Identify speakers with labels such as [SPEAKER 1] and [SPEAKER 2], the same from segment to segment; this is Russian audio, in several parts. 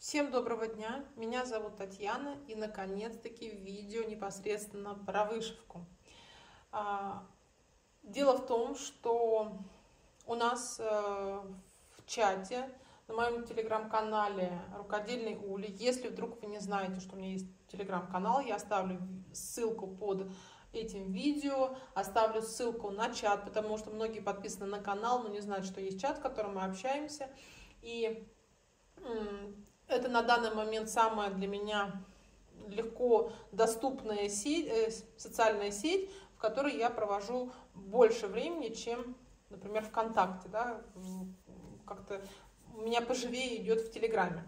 [SPEAKER 1] Всем доброго дня, меня зовут Татьяна и наконец-таки видео непосредственно про вышивку. А, дело в том, что у нас э, в чате на моем телеграм-канале «Рукодельный Ули». Если вдруг вы не знаете, что у меня есть телеграм-канал, я оставлю ссылку под этим видео, оставлю ссылку на чат, потому что многие подписаны на канал, но не знают, что есть чат, в котором мы общаемся. И это на данный момент самая для меня легко доступная сеть, э, социальная сеть, в которой я провожу больше времени, чем, например, ВКонтакте. Да? Как-то у меня поживее идет в Телеграме.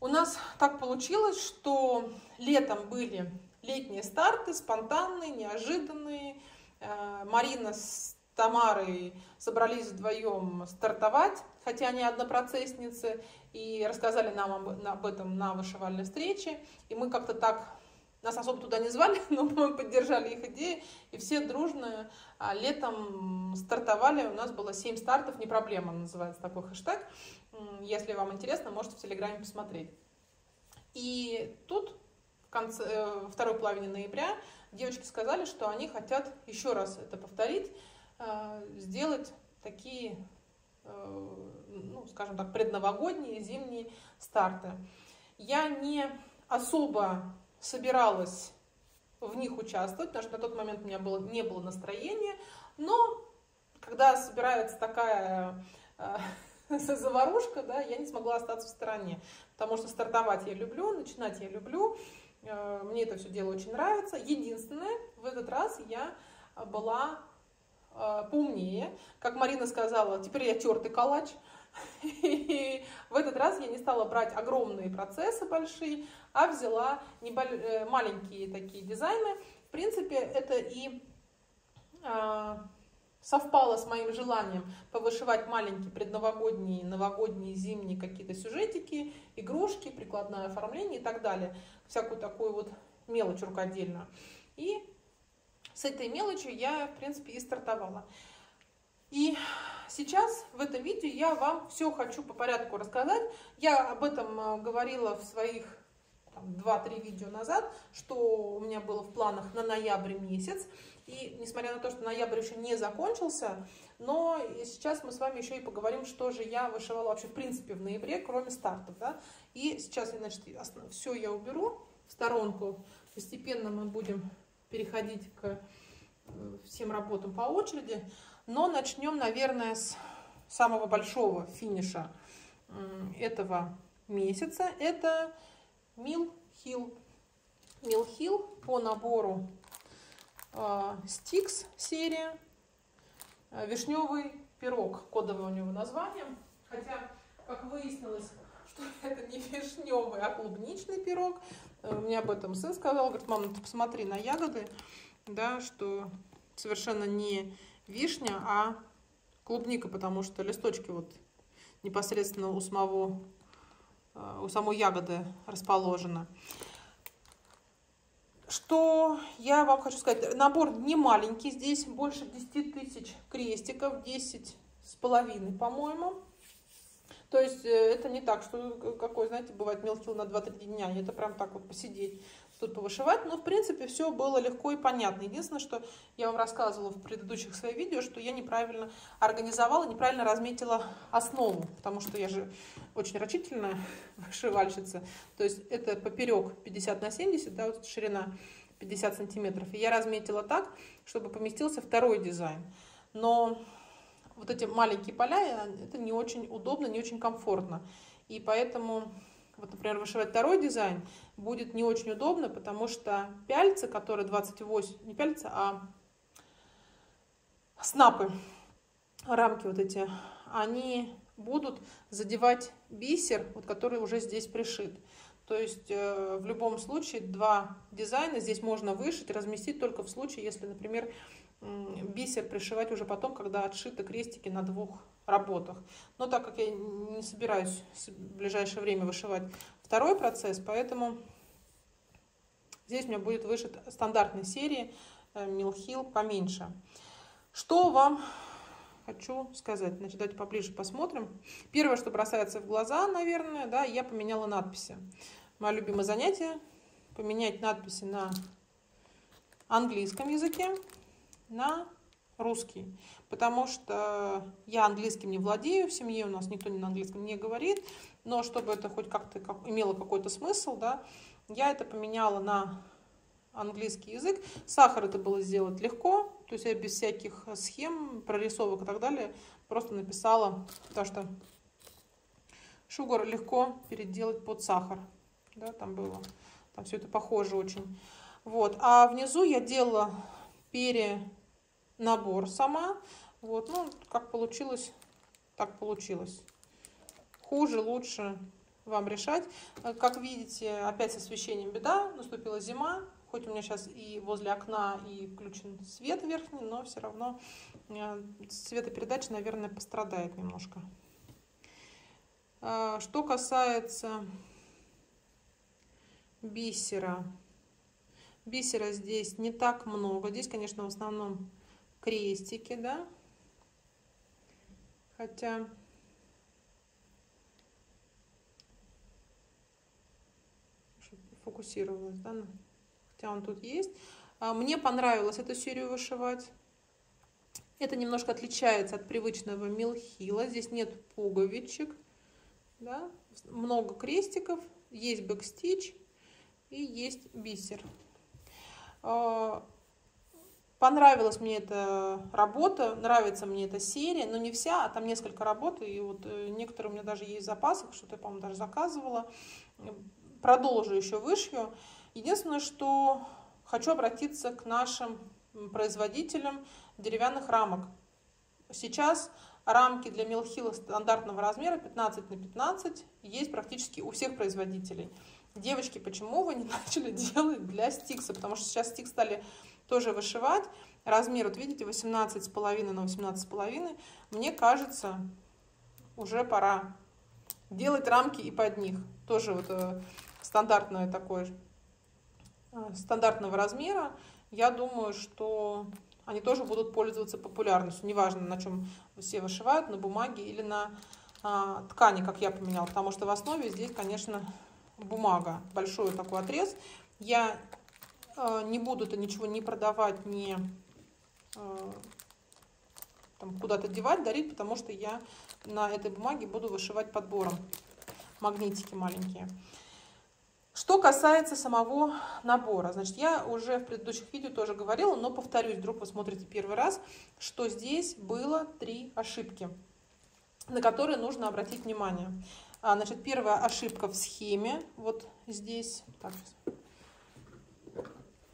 [SPEAKER 1] У нас так получилось, что летом были летние старты, спонтанные, неожиданные. Э, Марина с Тамарой собрались вдвоем стартовать, хотя они однопроцессницы, и рассказали нам об, об этом на вышивальной встрече. И мы как-то так, нас особо туда не звали, но мы поддержали их идеи, и все дружно а, летом стартовали. У нас было 7 стартов, не проблема, называется такой хэштег. Если вам интересно, можете в Телеграме посмотреть. И тут в конце, э, второй половине ноября девочки сказали, что они хотят еще раз это повторить, э, сделать такие ну, скажем так, предновогодние, зимние старты. Я не особо собиралась в них участвовать, потому что на тот момент у меня было, не было настроения, но когда собирается такая э, заварушка, да, я не смогла остаться в стороне, потому что стартовать я люблю, начинать я люблю, э, мне это все дело очень нравится. Единственное, в этот раз я была Э, поумнее. Как Марина сказала, теперь я тертый калач. И в этот раз я не стала брать огромные процессы большие, а взяла э, маленькие такие дизайны. В принципе, это и э, совпало с моим желанием повышивать маленькие предновогодние, новогодние, зимние какие-то сюжетики, игрушки, прикладное оформление и так далее. Всякую такую вот мелочь рукодельную. И с этой мелочью я, в принципе, и стартовала. И сейчас в этом видео я вам все хочу по порядку рассказать. Я об этом э, говорила в своих 2-3 видео назад, что у меня было в планах на ноябрь месяц. И несмотря на то, что ноябрь еще не закончился, но сейчас мы с вами еще и поговорим, что же я вышивала вообще в принципе в ноябре, кроме стартов. Да? И сейчас, значит, все я уберу в сторонку. Постепенно мы будем переходить к э, всем работам по очереди. Но начнем, наверное, с самого большого финиша этого месяца. Это Мил Хилл. Мил Хилл по набору Стикс э, серия. Э, Вишневый пирог, кодовое у него название. Хотя, как выяснилось, это не вишневый, а клубничный пирог. Э, мне об этом сын сказал, говорит, мама, ну ты посмотри на ягоды, да, что совершенно не вишня, а клубника, потому что листочки вот непосредственно у самого, э, у самой ягоды расположены. Что я вам хочу сказать, набор не маленький, здесь больше 10 тысяч крестиков, 10 с половиной, по-моему. То есть э, это не так, что какой, знаете, бывает мелкил на 2-3 дня. Это прям так вот посидеть, тут повышивать. Но, в принципе, все было легко и понятно. Единственное, что я вам рассказывала в предыдущих своих видео, что я неправильно организовала, неправильно разметила основу. Потому что я же очень рачительная вышивальщица. То есть это поперек 50 на 70, да, вот ширина 50 сантиметров. И я разметила так, чтобы поместился второй дизайн. Но вот эти маленькие поля, это не очень удобно, не очень комфортно. И поэтому, вот, например, вышивать второй дизайн будет не очень удобно, потому что пяльцы, которые 28, не пяльцы, а снапы, рамки вот эти, они будут задевать бисер, вот, который уже здесь пришит. То есть э, в любом случае два дизайна здесь можно вышить, разместить только в случае, если, например, бисер пришивать уже потом, когда отшиты крестики на двух работах. Но так как я не собираюсь в ближайшее время вышивать второй процесс, поэтому здесь у меня будет вышит стандартной серии Милхил поменьше. Что вам хочу сказать. Значит, давайте поближе посмотрим. Первое, что бросается в глаза, наверное, да, я поменяла надписи. Мое любимое занятие – поменять надписи на английском языке на русский. Потому что я английским не владею, в семье у нас никто на английском не говорит, но чтобы это хоть как-то как, имело какой-то смысл, да, я это поменяла на английский язык. Сахар это было сделать легко, то есть я без всяких схем, прорисовок и так далее просто написала, потому что sugar легко переделать под сахар. Да, там было, там все это похоже очень. Вот, а внизу я делала перенабор сама. Вот, ну, как получилось, так получилось. Хуже, лучше вам решать. Как видите, опять с освещением беда. Наступила зима, Хоть у меня сейчас и возле окна и включен свет верхний, но все равно э, светопередача, наверное, пострадает немножко. А, что касается бисера. Бисера здесь не так много. Здесь, конечно, в основном крестики, да. Хотя фокусировалась, да, хотя он тут есть. А, мне понравилось эту серию вышивать. Это немножко отличается от привычного милхила. Здесь нет пуговичек, да? много крестиков, есть бэкстич и есть бисер. Понравилась мне эта работа, нравится мне эта серия, но не вся, а там несколько работ, и вот э, некоторые у меня даже есть в запасах, что-то я, по-моему, даже заказывала. Продолжу еще вышью. Единственное, что хочу обратиться к нашим производителям деревянных рамок. Сейчас рамки для мелхила стандартного размера 15 на 15 есть практически у всех производителей. Девочки, почему вы не начали делать для стикса? Потому что сейчас стикс стали тоже вышивать. Размер, вот видите, 18,5 на 18,5. Мне кажется, уже пора делать рамки и под них. Тоже вот э, стандартное такое Э, стандартного размера, я думаю, что они тоже будут пользоваться популярностью. Неважно, на чем все вышивают, на бумаге или на а, ткани, как я поменяла. Потому что в основе здесь, конечно, бумага. Большой такой отрез. Я не буду это ничего не продавать, не а, куда-то девать, дарить, потому что я на этой бумаге буду вышивать подбором. Магнитики маленькие. Что касается самого набора, значит, я уже в предыдущих видео тоже говорила, но повторюсь, вдруг вы смотрите первый раз, что здесь было три ошибки, на которые нужно обратить внимание. А, значит, первая ошибка в схеме, вот здесь, так,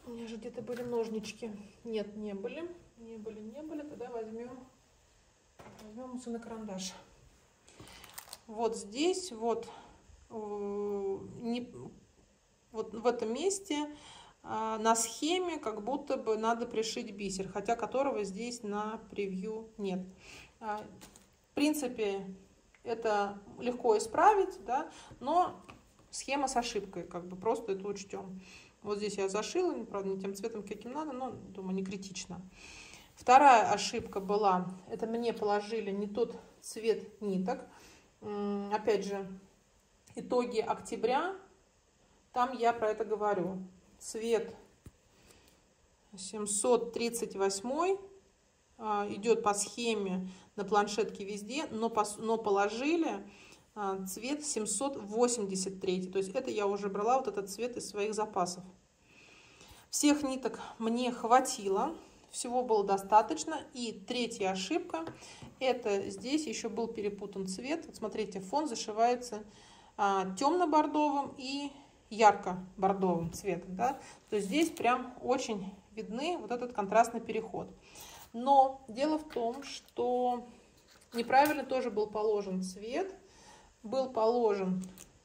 [SPEAKER 1] у меня же где-то были ножнички, нет, не были, не были, не были, тогда возьмем, возьмем на карандаш. Вот здесь, вот, э, не, вот в этом месте а, на схеме как будто бы надо пришить бисер, хотя которого здесь на превью нет. А, в принципе, это легко исправить, да, но схема с ошибкой, как бы просто это учтем. Вот здесь я зашила, правда, не тем цветом, каким надо, но, думаю, не критично. Вторая ошибка была, это мне положили не тот цвет ниток. Опять же, итоги октября там я про это говорю. Цвет 738 а, идет по схеме на планшетке везде, но, но положили цвет 783. То есть это я уже брала вот этот цвет из своих запасов. Всех ниток мне хватило, всего было достаточно. И третья ошибка, это здесь еще был перепутан цвет. Вот смотрите, фон зашивается а, темно-бордовым и ярко-бордовым цветом. Да? То есть здесь прям очень видны вот этот контрастный переход. Но дело в том, что неправильно тоже был положен цвет. Был положен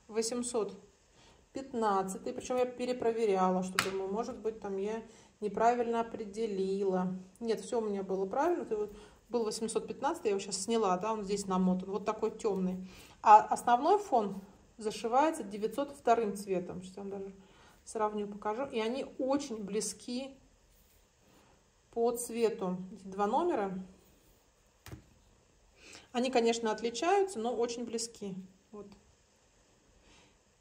[SPEAKER 1] 815, причем я перепроверяла, что думаю, может быть, там я неправильно определила. Нет, все у меня было правильно. Был 815, я его сейчас сняла, да, он здесь намотан, вот такой темный. А основной фон зашивается 902 цветом. Сейчас я вам даже сравню, покажу. И они очень близки по цвету. Эти два номера. Они, конечно, отличаются, но очень близки. Вот.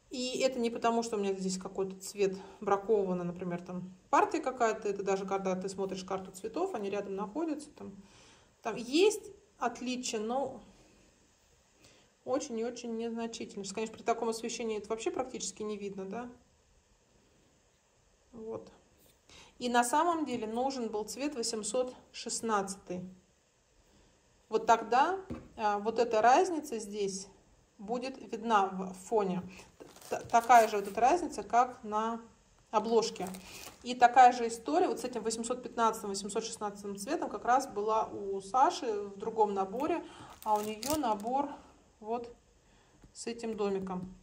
[SPEAKER 1] И это не потому, что у меня здесь какой-то цвет бракованный, например, там партия какая-то, это даже когда ты смотришь карту цветов, они рядом находятся, там, там есть отличия, но очень и очень незначительно. Конечно, при таком освещении это вообще практически не видно, да? Вот. И на самом деле нужен был цвет 816. Вот тогда а, вот эта разница здесь будет видна в фоне. Такая же вот эта разница, как на обложке. И такая же история вот с этим 815-816 цветом как раз была у Саши в другом наборе, а у нее набор вот с этим домиком.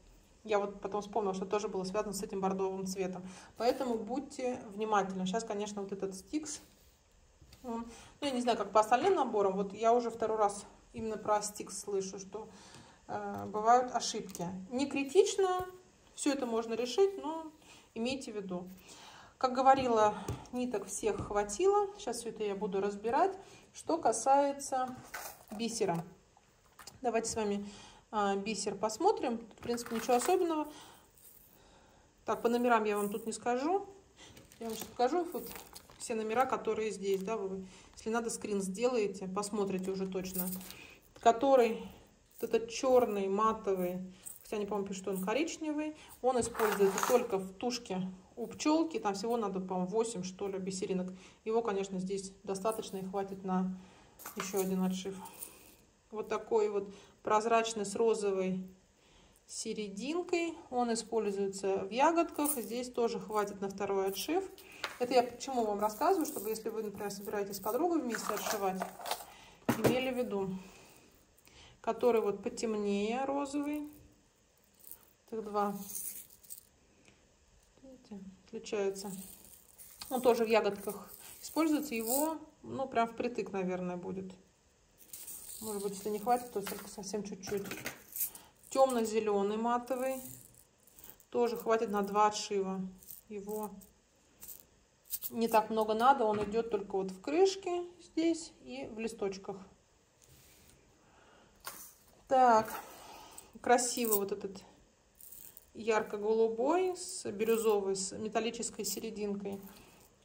[SPEAKER 1] Я вот потом вспомнила, что тоже было связано с этим бордовым цветом. Поэтому будьте внимательны. Сейчас, конечно, вот этот стикс ну, я не знаю, как по остальным наборам. Вот я уже второй раз именно про стикс слышу, что бывают ошибки. Не критично, все это можно решить, но имейте в виду. Как говорила, ниток всех хватило. Сейчас все это я буду разбирать. Что касается бисера. Давайте с вами э, бисер посмотрим. в принципе, ничего особенного. Так, по номерам я вам тут не скажу. Я вам сейчас покажу. Вот все номера, которые здесь, да, вы, если надо, скрин сделаете, посмотрите уже точно. Который, вот этот черный, матовый, хотя не помню, что он коричневый, он используется только в тушке у пчелки, там всего надо, по-моему, 8, что ли, бисеринок. Его, конечно, здесь достаточно и хватит на еще один отшив. Вот такой вот прозрачный с розовой серединкой. Он используется в ягодках. Здесь тоже хватит на второй отшив. Это я почему вам рассказываю, чтобы если вы, например, собираетесь с подругой вместе отшивать, имели в виду. Который вот потемнее розовый. Так два. Видите, отличается. Он тоже в ягодках используется. Его, ну, прям впритык, наверное, будет. Может быть, если не хватит, то только совсем чуть-чуть. Темно-зеленый матовый. Тоже хватит на два отшива. Его не так много надо, он идет только вот в крышке здесь и в листочках. Так, красивый вот этот ярко-голубой с бирюзовой, с металлической серединкой.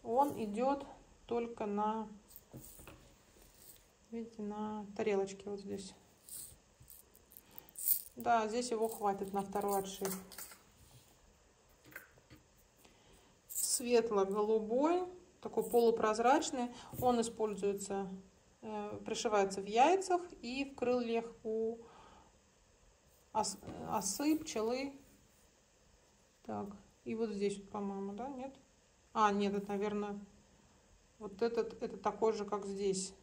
[SPEAKER 1] Он идет только на, видите, на тарелочке вот здесь. Да, здесь его хватит на второй отшив. Светло-голубой, такой полупрозрачный. Он используется, э, пришивается в яйцах и в крыльях у ос, осы, пчелы. Так, и вот здесь, по-моему, да, нет? А, нет, это, наверное, вот этот, это такой же, как здесь.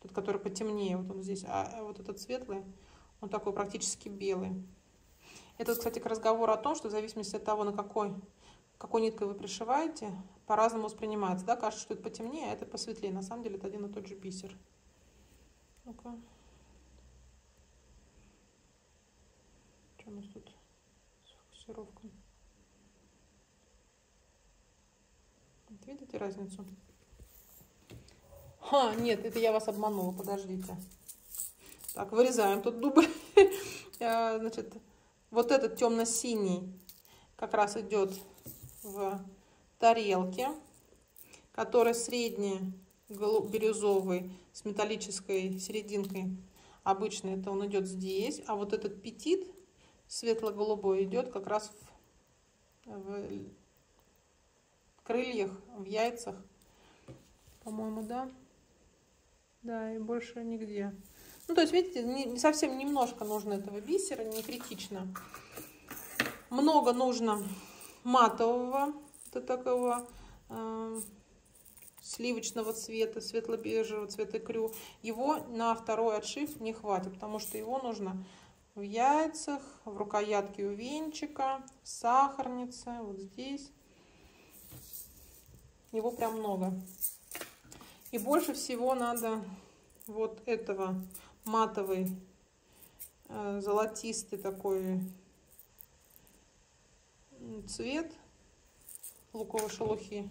[SPEAKER 1] Тот, который потемнее, вот он здесь. А вот этот светлый, он такой практически белый. Это, кстати, к разговору о том, что в зависимости от того, на какой, какой ниткой вы пришиваете, по-разному воспринимается. Да? Кажется, что это потемнее, а это посветлее. На самом деле это один и тот же бисер. Ну-ка. Что у нас тут с фокусировкой? Вот видите разницу? Ха, нет, это я вас обманула, подождите. Так, вырезаем тут дубль. Э, значит, вот этот темно-синий как раз идет в тарелке, который средний бирюзовый с металлической серединкой. Обычно это он идет здесь, а вот этот петит светло-голубой идет как раз в, в крыльях, в яйцах. По-моему, да? Да, и больше нигде. Ну, то есть, видите, не, совсем немножко нужно этого бисера, не критично. Много нужно матового, вот такого э, сливочного цвета, светло-бежевого цвета крю. Его на второй отшив не хватит, потому что его нужно в яйцах, в рукоятке у венчика, в сахарнице, вот здесь. Его прям много. И больше всего надо вот этого матовый, э, золотистый такой цвет луковой шелухи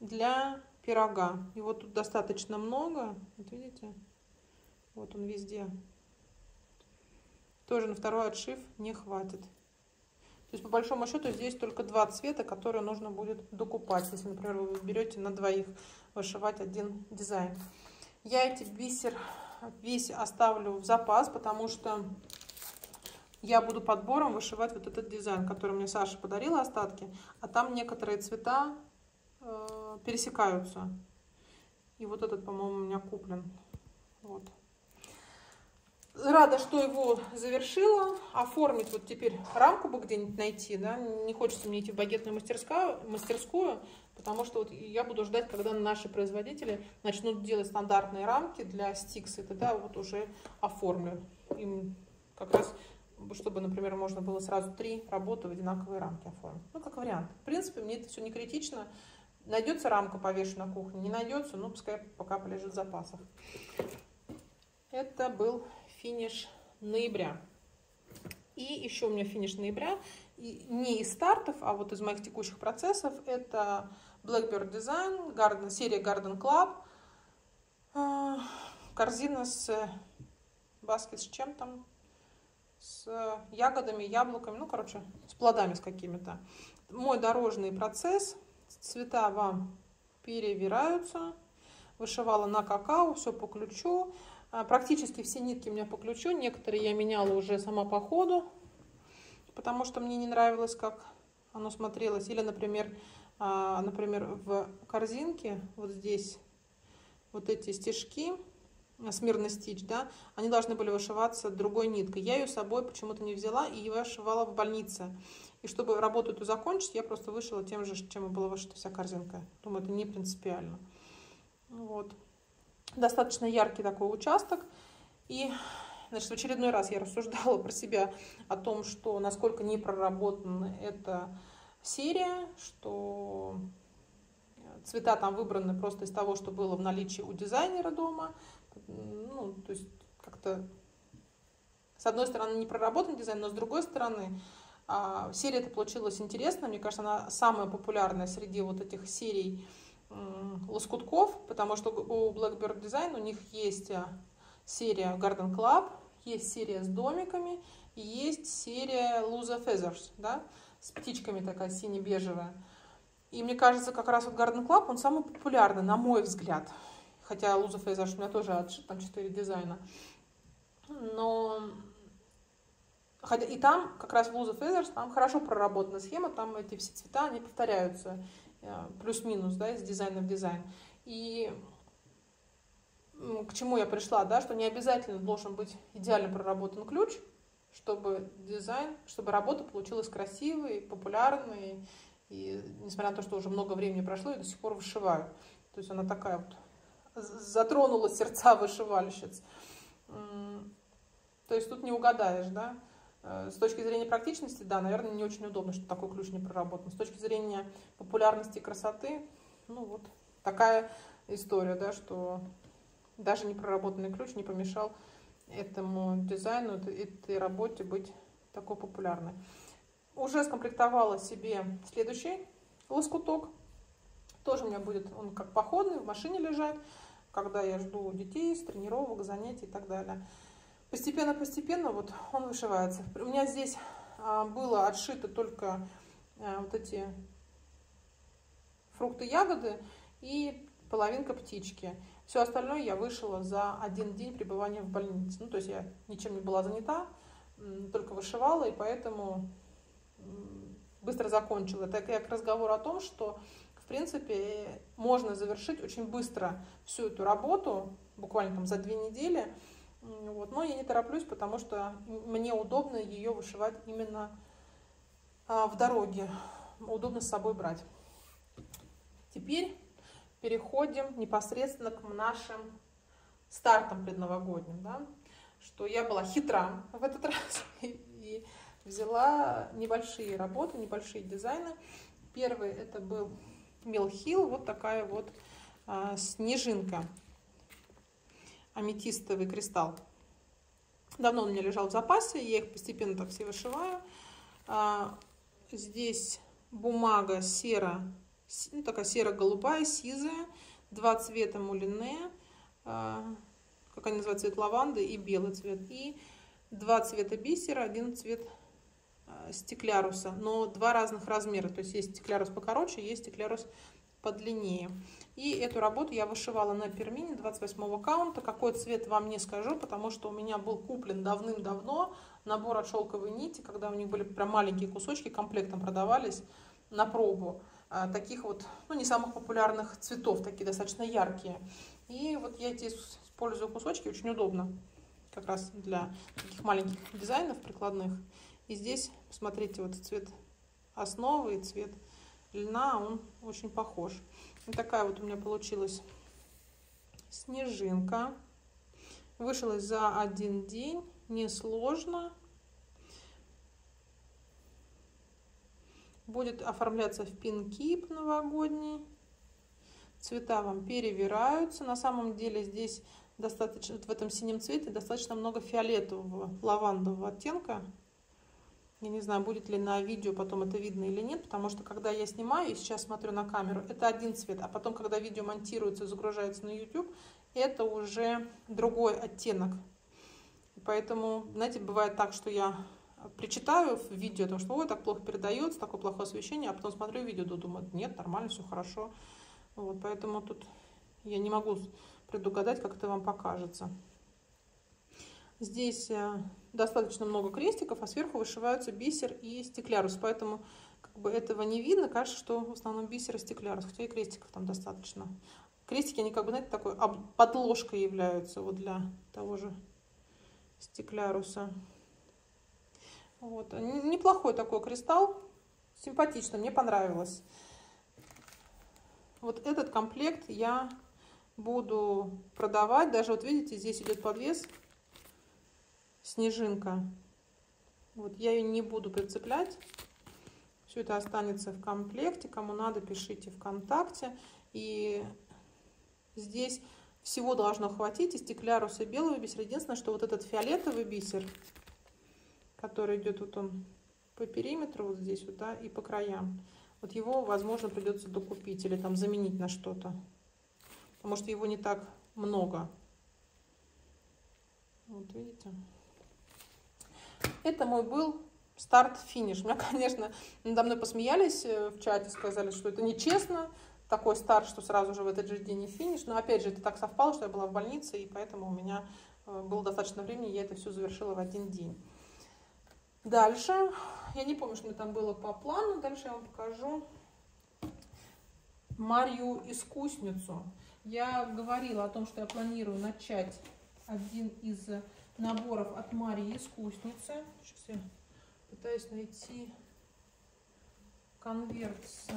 [SPEAKER 1] для пирога. Его тут достаточно много. Вот видите? Вот он везде тоже на второй отшив не хватит. То есть, по большому счету, здесь только два цвета, которые нужно будет докупать. Если, например, вы берете на двоих вышивать один дизайн. Я эти бисер весь оставлю в запас, потому что я буду подбором вышивать вот этот дизайн, который мне Саша подарила остатки. А там некоторые цвета э, пересекаются. И вот этот, по-моему, у меня куплен. Вот. Рада, что его завершила. Оформить вот теперь рамку бы где-нибудь найти. Да? Не хочется мне идти в багетную мастерскую, мастерскую, потому что вот я буду ждать, когда наши производители начнут делать стандартные рамки для стикс. И тогда вот уже оформлю. Им как раз, чтобы, например, можно было сразу три работы в одинаковые рамки оформить. Ну, как вариант. В принципе, мне это все не критично. Найдется рамка повешена на кухне, не найдется, ну, пускай пока полежит в запасах. Это был финиш ноября. И еще у меня финиш ноября, и не из стартов, а вот из моих текущих процессов. Это Blackbird Design, Garden, серия Garden Club, а, корзина с баскет с чем там, с ягодами, яблоками, ну, короче, с плодами с какими-то. Мой дорожный процесс, цвета вам перевираются, вышивала на какао, все по ключу, практически все нитки у меня по ключу, некоторые я меняла уже сама по ходу, потому что мне не нравилось, как оно смотрелось. Или, например, а, например, в корзинке вот здесь вот эти стежки, смирный стич, да, они должны были вышиваться другой ниткой. Я ее с собой почему-то не взяла и вышивала в больнице. И чтобы работу эту закончить, я просто вышила тем же, чем и была вышита вся корзинка. Думаю, это не принципиально. Вот достаточно яркий такой участок. И значит, в очередной раз я рассуждала про себя о том, что насколько не проработана эта серия, что цвета там выбраны просто из того, что было в наличии у дизайнера дома. Ну, то есть как-то с одной стороны не проработан дизайн, но с другой стороны а, серия это получилась интересная. Мне кажется, она самая популярная среди вот этих серий лоскутков, потому что у Blackbird Design у них есть а, серия Garden Club, есть серия с домиками, и есть серия Lusa Feathers, да, с птичками такая сине-бежевая. И мне кажется, как раз вот Garden Club, он самый популярный, на мой взгляд. Хотя Lusa Feathers у меня тоже там 4 дизайна. Но Хотя и там, как раз в Lusa Feathers, там хорошо проработана схема, там эти все цвета, они повторяются. Э, плюс-минус, да, из дизайна в дизайн. И к чему я пришла, да, что не обязательно должен быть идеально проработан ключ, чтобы дизайн, чтобы работа получилась красивой, популярной, и несмотря на то, что уже много времени прошло, я до сих пор вышиваю. То есть она такая вот затронула сердца вышивальщиц. То есть тут не угадаешь, да. Э, с точки зрения практичности, да, наверное, не очень удобно, что такой ключ не проработан. С точки зрения популярности и красоты, ну вот такая история, да, что даже не проработанный ключ не помешал этому дизайну, этой работе быть такой популярной. Уже скомплектовала себе следующий лоскуток. Тоже у меня будет он как походный, в машине лежать, когда я жду детей с тренировок, занятий и так далее. Постепенно-постепенно вот он вышивается. У меня здесь а, было отшито только а, вот эти фрукты, ягоды и половинка птички. Все остальное я вышила за один день пребывания в больнице. Ну, то есть я ничем не была занята, только вышивала, и поэтому быстро закончила. Это я к разговору о том, что, в принципе, можно завершить очень быстро всю эту работу, буквально там за две недели, вот. Но я не тороплюсь, потому что мне удобно ее вышивать именно а, в дороге. Удобно с собой брать. Теперь переходим непосредственно к нашим стартам предновогодним. Да? Что я была хитра в этот раз и взяла небольшие работы, небольшие дизайны. Первый это был Милхил, вот такая вот а, снежинка аметистовый кристалл. Давно он у меня лежал в запасе, я их постепенно так все вышиваю. А, здесь бумага серо, ну, такая серо-голубая, сизая, два цвета мулине, а, как они называют, цвет лаванды и белый цвет. И два цвета бисера, один цвет э, стекляруса, но два разных размера. То есть есть стеклярус покороче, есть стеклярус подлиннее. И эту работу я вышивала на пермине 28 каунта. Какой цвет вам не скажу, потому что у меня был куплен давным-давно набор от шелковой нити, когда у них были прям маленькие кусочки, комплектом продавались на пробу. А, таких вот, ну не самых популярных цветов, такие достаточно яркие. И вот я эти использую кусочки, очень удобно как раз для таких маленьких дизайнов прикладных. И здесь, посмотрите, вот цвет основы и цвет льна, он очень похож. И такая вот у меня получилась снежинка. Вышилась за один день, несложно. Будет оформляться в пинкип новогодний. Цвета вам перевираются. На самом деле здесь достаточно, в этом синем цвете достаточно много фиолетового, лавандового оттенка. Я не знаю, будет ли на видео потом это видно или нет, потому что когда я снимаю и сейчас смотрю на камеру, это один цвет, а потом, когда видео монтируется и загружается на YouTube, это уже другой оттенок. Поэтому, знаете, бывает так, что я причитаю в видео, потому что ой, так плохо передается, такое плохое освещение, а потом смотрю видео, думаю, нет, нормально, все хорошо. Вот, поэтому тут я не могу предугадать, как это вам покажется. Здесь э, достаточно много крестиков, а сверху вышиваются бисер и стеклярус, поэтому как бы этого не видно, кажется, что в основном бисер и стеклярус, хотя и крестиков там достаточно. Крестики, они как бы, знаете, такой подложкой являются вот для того же стекляруса. Вот. Неплохой такой кристалл, симпатично, мне понравилось. Вот этот комплект я буду продавать. Даже вот видите, здесь идет подвес снежинка. Вот я ее не буду прицеплять. Все это останется в комплекте. Кому надо, пишите ВКонтакте. И здесь всего должно хватить и стекляруса, и белого бисера. Единственное, что вот этот фиолетовый бисер, который идет вот он по периметру, вот здесь вот, да, и по краям, вот его, возможно, придется докупить или там заменить на что-то. Потому что его не так много. Вот видите. Это мой был старт-финиш. Меня, конечно, надо мной посмеялись э, в чате, сказали, что это нечестно. Такой старт, что сразу же в этот же день и финиш. Но опять же, это так совпало, что я была в больнице, и поэтому у меня э, было достаточно времени, я это все завершила в один день. Дальше, я не помню, что мне там было по плану, дальше я вам покажу Марью Искусницу. Я говорила о том, что я планирую начать один из наборов от Марии Искусницы. Сейчас я пытаюсь найти конверт с,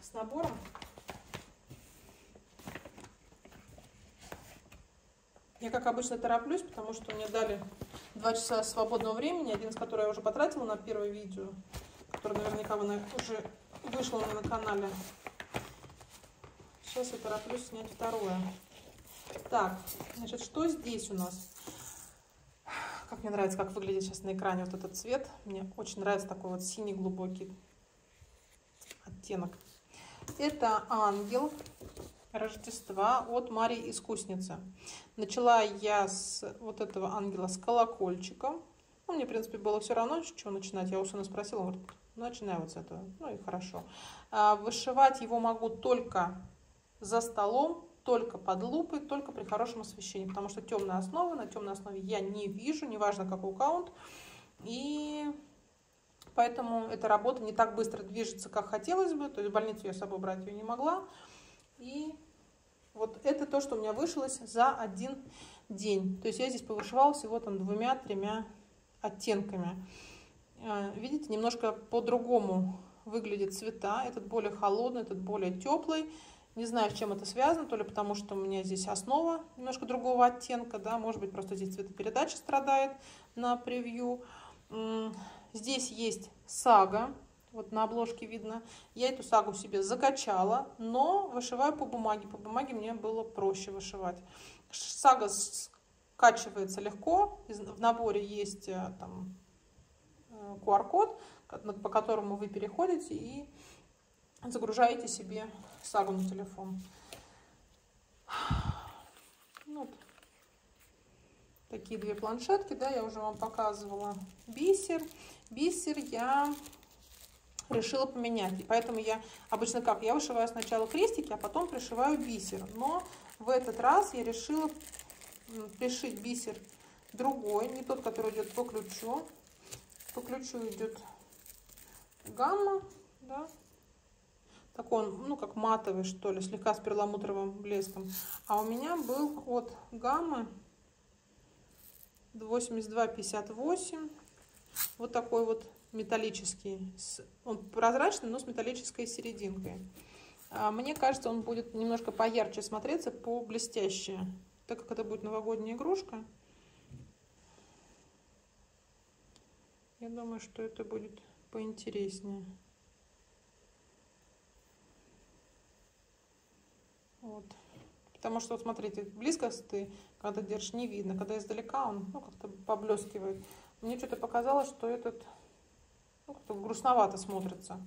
[SPEAKER 1] с набором. Я, как обычно, тороплюсь, потому что мне дали два часа свободного времени, один из которых я уже потратила на первое видео, которое наверняка вы уже вышло на канале. Сейчас я тороплюсь снять второе. Так, значит, что здесь у нас? Как мне нравится, как выглядит сейчас на экране вот этот цвет. Мне очень нравится такой вот синий глубокий оттенок. Это ангел Рождества от Марии Искусницы. Начала я с вот этого ангела с колокольчиком. Ну, мне, в принципе, было все равно, с чего начинать. Я у сына спросила, он говорит, начинаю вот с этого. Ну и хорошо. А, вышивать его могу только за столом, только под лупой, только при хорошем освещении, потому что темная основа, на темной основе я не вижу, неважно какой каунт, и поэтому эта работа не так быстро движется, как хотелось бы, то есть в больницу я с собой брать ее не могла, и вот это то, что у меня вышлось за один день, то есть я здесь повышивала всего там двумя-тремя оттенками. Э, видите, немножко по-другому выглядят цвета, этот более холодный, этот более теплый, не знаю, с чем это связано, то ли потому, что у меня здесь основа немножко другого оттенка, да, может быть, просто здесь цветопередача страдает на превью. Здесь есть сага, вот на обложке видно. Я эту сагу себе закачала, но вышиваю по бумаге. По бумаге мне было проще вышивать. Сага скачивается легко. В наборе есть э, там QR-код, э, по которому вы переходите и загружаете себе сагу на телефон. Вот. такие две планшетки, да, я уже вам показывала бисер. Бисер я решила поменять. И поэтому я обычно как? Я вышиваю сначала крестики, а потом пришиваю бисер. Но в этот раз я решила пришить бисер другой, не тот, который идет по ключу. По ключу идет гамма, да, такой он, ну, как матовый, что ли, слегка с перламутровым блеском. А у меня был от гаммы 82-58, вот такой вот металлический. Он прозрачный, но с металлической серединкой. А, мне кажется, он будет немножко поярче смотреться, по блестяще. Так как это будет новогодняя игрушка, я думаю, что это будет поинтереснее. Вот. Потому что, смотрите, близко ты, когда держишь, не видно. Когда издалека он ну, как-то поблескивает. Мне что-то показалось, что этот ну, как-то грустновато смотрится.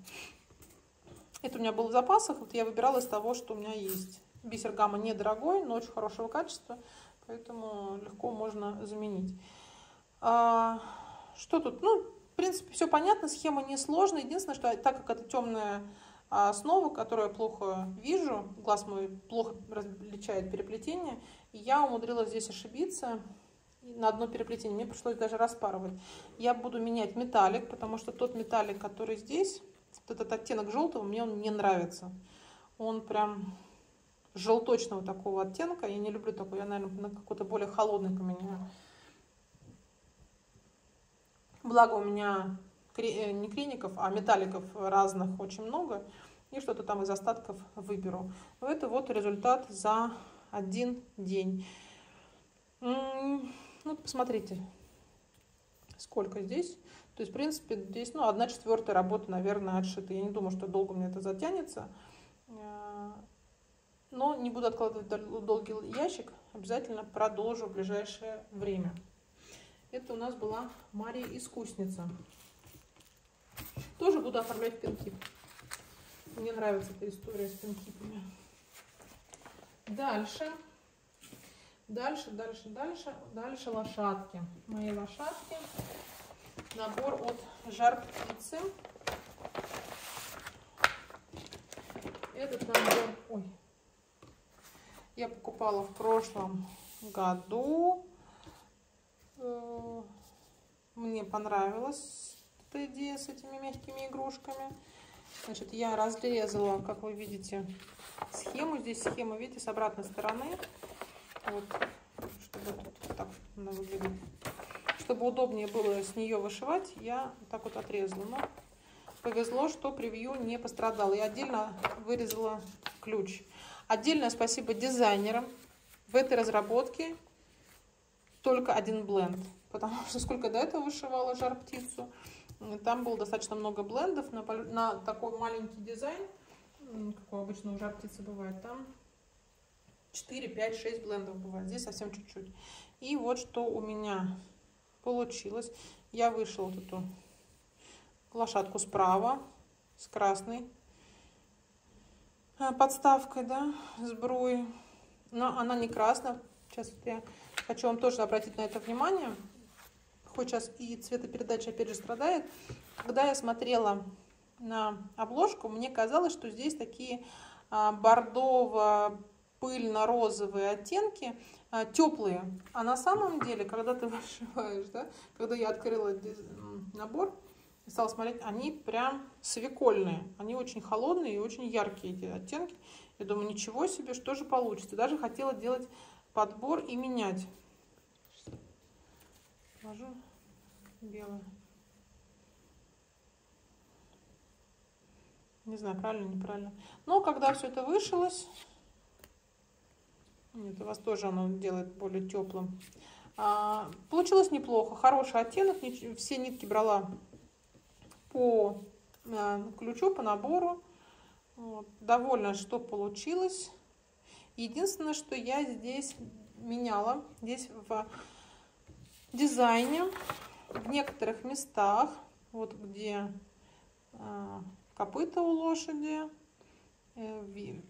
[SPEAKER 1] Это у меня был в запасах. Вот я выбирала из того, что у меня есть. Бисер гамма недорогой, но очень хорошего качества. Поэтому легко можно заменить. А, что тут? Ну, в принципе, все понятно. Схема несложная. Единственное, что так как это темная основа, которую я плохо вижу, глаз мой плохо различает переплетение, я умудрилась здесь ошибиться на одно переплетение. Мне пришлось даже распарывать. Я буду менять металлик, потому что тот металлик, который здесь, вот этот оттенок желтого, мне он не нравится. Он прям желточного такого оттенка. Я не люблю такой, я, наверное, на какой-то более холодный поменяю. Благо у меня не клиников, а металликов разных очень много. И что-то там из остатков выберу. Это вот результат за один день. Ну, посмотрите, сколько здесь. То есть, в принципе, здесь, ну, одна четвертая работа, наверное, отшита. Я не думаю, что долго мне это затянется. Э, но не буду откладывать долгий ящик. Обязательно продолжу в ближайшее время. Это у нас была Мария Искусница. Тоже буду оформлять пинкип. Мне нравится эта история с пинкипами. Дальше. Дальше, дальше, дальше, дальше лошадки. Мои лошадки. Набор от жар птицы. Этот набор, ой, я покупала в прошлом году. Э, мне понравилась идея с этими мягкими игрушками. Значит, я разрезала, как вы видите, схему. Здесь схема, видите, с обратной стороны. Вот, чтобы тут так она выглядит. Чтобы удобнее было с нее вышивать, я так вот отрезала. Но повезло, что превью не пострадал. Я отдельно вырезала ключ. Отдельное спасибо дизайнерам. В этой разработке только один бленд. Потому что сколько до этого вышивала жар-птицу, там было достаточно много блендов на, на такой маленький дизайн, какой обычно у жар-птицы бывает. Там 4, 5, 6 блендов бывает. Здесь совсем чуть-чуть. И вот что у меня получилось. Я вышла вот эту лошадку справа с красной а, подставкой, да, с бруей. Но она не красная. Сейчас я хочу вам тоже обратить на это внимание хоть сейчас и цветопередача опять же страдает, когда я смотрела на обложку, мне казалось, что здесь такие а, бордово-пыльно-розовые оттенки, а, теплые. А на самом деле, когда ты вышиваешь, да, когда я открыла набор, стала смотреть, они прям свекольные. Они очень холодные и очень яркие эти оттенки. Я думаю, ничего себе, что же получится. Даже хотела делать подбор и менять ложу белое. Не знаю, правильно, неправильно. Но когда все это вышилось, нет, у вас тоже оно делает более теплым. А, получилось неплохо, хороший оттенок. Все нитки брала по а, ключу, по набору. Вот. Довольна, что получилось. Единственное, что я здесь меняла, здесь в дизайне в некоторых местах, вот где э, копыта у лошади, э,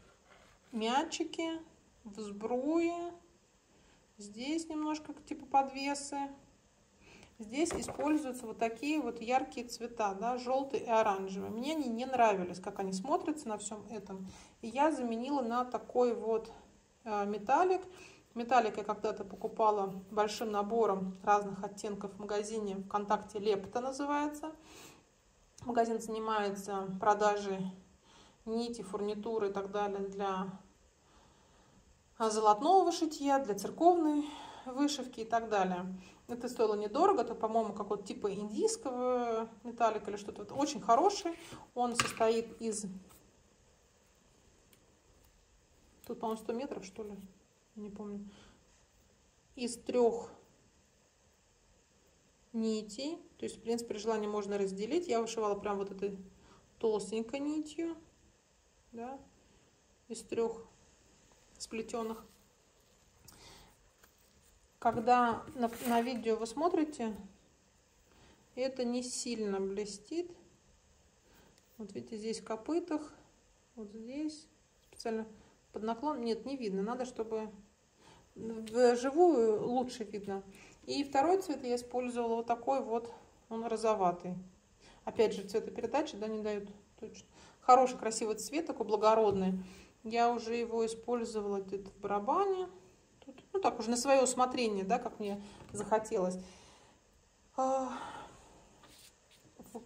[SPEAKER 1] мячики, в сбруе, Здесь немножко типа подвесы. Здесь используются вот такие вот яркие цвета, да, желтый и оранжевый. Мне они не нравились, как они смотрятся на всем этом. И я заменила на такой вот э, металлик. Металлик я когда-то покупала большим набором разных оттенков в магазине ВКонтакте Лепта называется. Магазин занимается продажей нити, фурнитуры и так далее для золотного шитья, для церковной вышивки и так далее. Это стоило недорого, это, по-моему, какого-то типа индийского металлика или что-то. Очень хороший. Он состоит из... Тут, по-моему, 100 метров, что ли? Не помню. Из трех нитей. То есть, в принципе, при желании можно разделить. Я вышивала прям вот этой толстенькой нитью. Да, из трех сплетенных. Когда на, на видео вы смотрите, это не сильно блестит. Вот видите, здесь в копытах, вот здесь, специально под наклон, нет, не видно, надо, чтобы вживую лучше видно. И второй цвет я использовала вот такой вот, он розоватый. Опять же, цветопередачи, да, не дают точно. Хороший, красивый цвет, такой благородный. Я уже его использовала где-то в барабане ну так уже на свое усмотрение, да, как мне захотелось.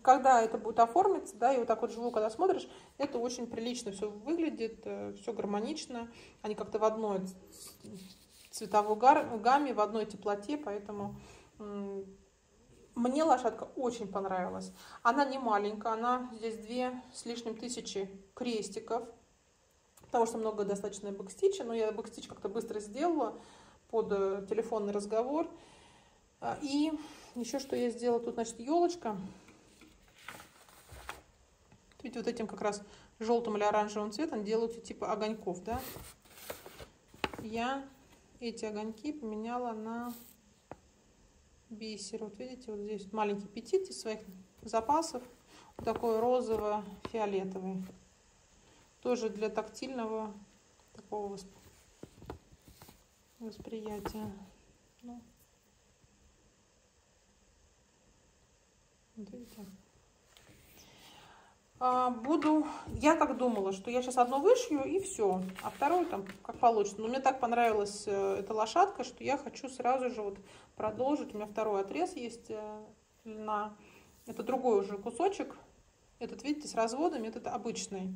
[SPEAKER 1] Когда это будет оформиться, да, и вот так вот живу, когда смотришь, это очень прилично все выглядит, э, все гармонично, они как-то в одной цветовой гамме, в одной теплоте, поэтому мне лошадка очень понравилась. Она не маленькая, она здесь две с лишним тысячи крестиков, потому что много достаточно backstitch а, но я backstitch как-то быстро сделала под э, телефонный разговор. А, и еще что я сделала, тут, значит, елочка. Видите, вот этим как раз желтым или оранжевым цветом делают типа огоньков, да. Я эти огоньки поменяла на бисер. Вот видите, вот здесь маленький петит из своих запасов. Вот такой розово-фиолетовый тоже для тактильного такого восприятия. Ну, вот видите. А, буду, я как думала, что я сейчас одно вышью и все, а второй там как получится. Но мне так понравилась э, эта лошадка, что я хочу сразу же вот продолжить. У меня второй отрез есть э, на, это другой уже кусочек. Этот, видите, с разводами, этот обычный.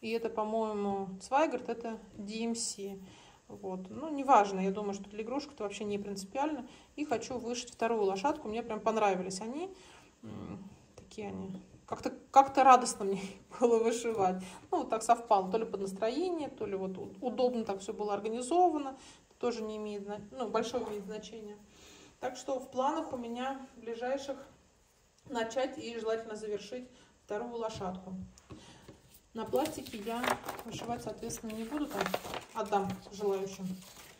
[SPEAKER 1] И это, по-моему, Цвайгард, это DMC. Вот. Ну, неважно, я думаю, что для игрушек это вообще не принципиально. И хочу вышить вторую лошадку. Мне прям понравились они. Такие они. Как-то как радостно мне было вышивать. Ну, вот так совпало. То ли под настроение, то ли вот удобно так все было организовано. Тоже не имеет, ну, большое имеет значение. Так что в планах у меня ближайших начать и желательно завершить вторую лошадку. На пластике я вышивать, соответственно, не буду, там отдам желающим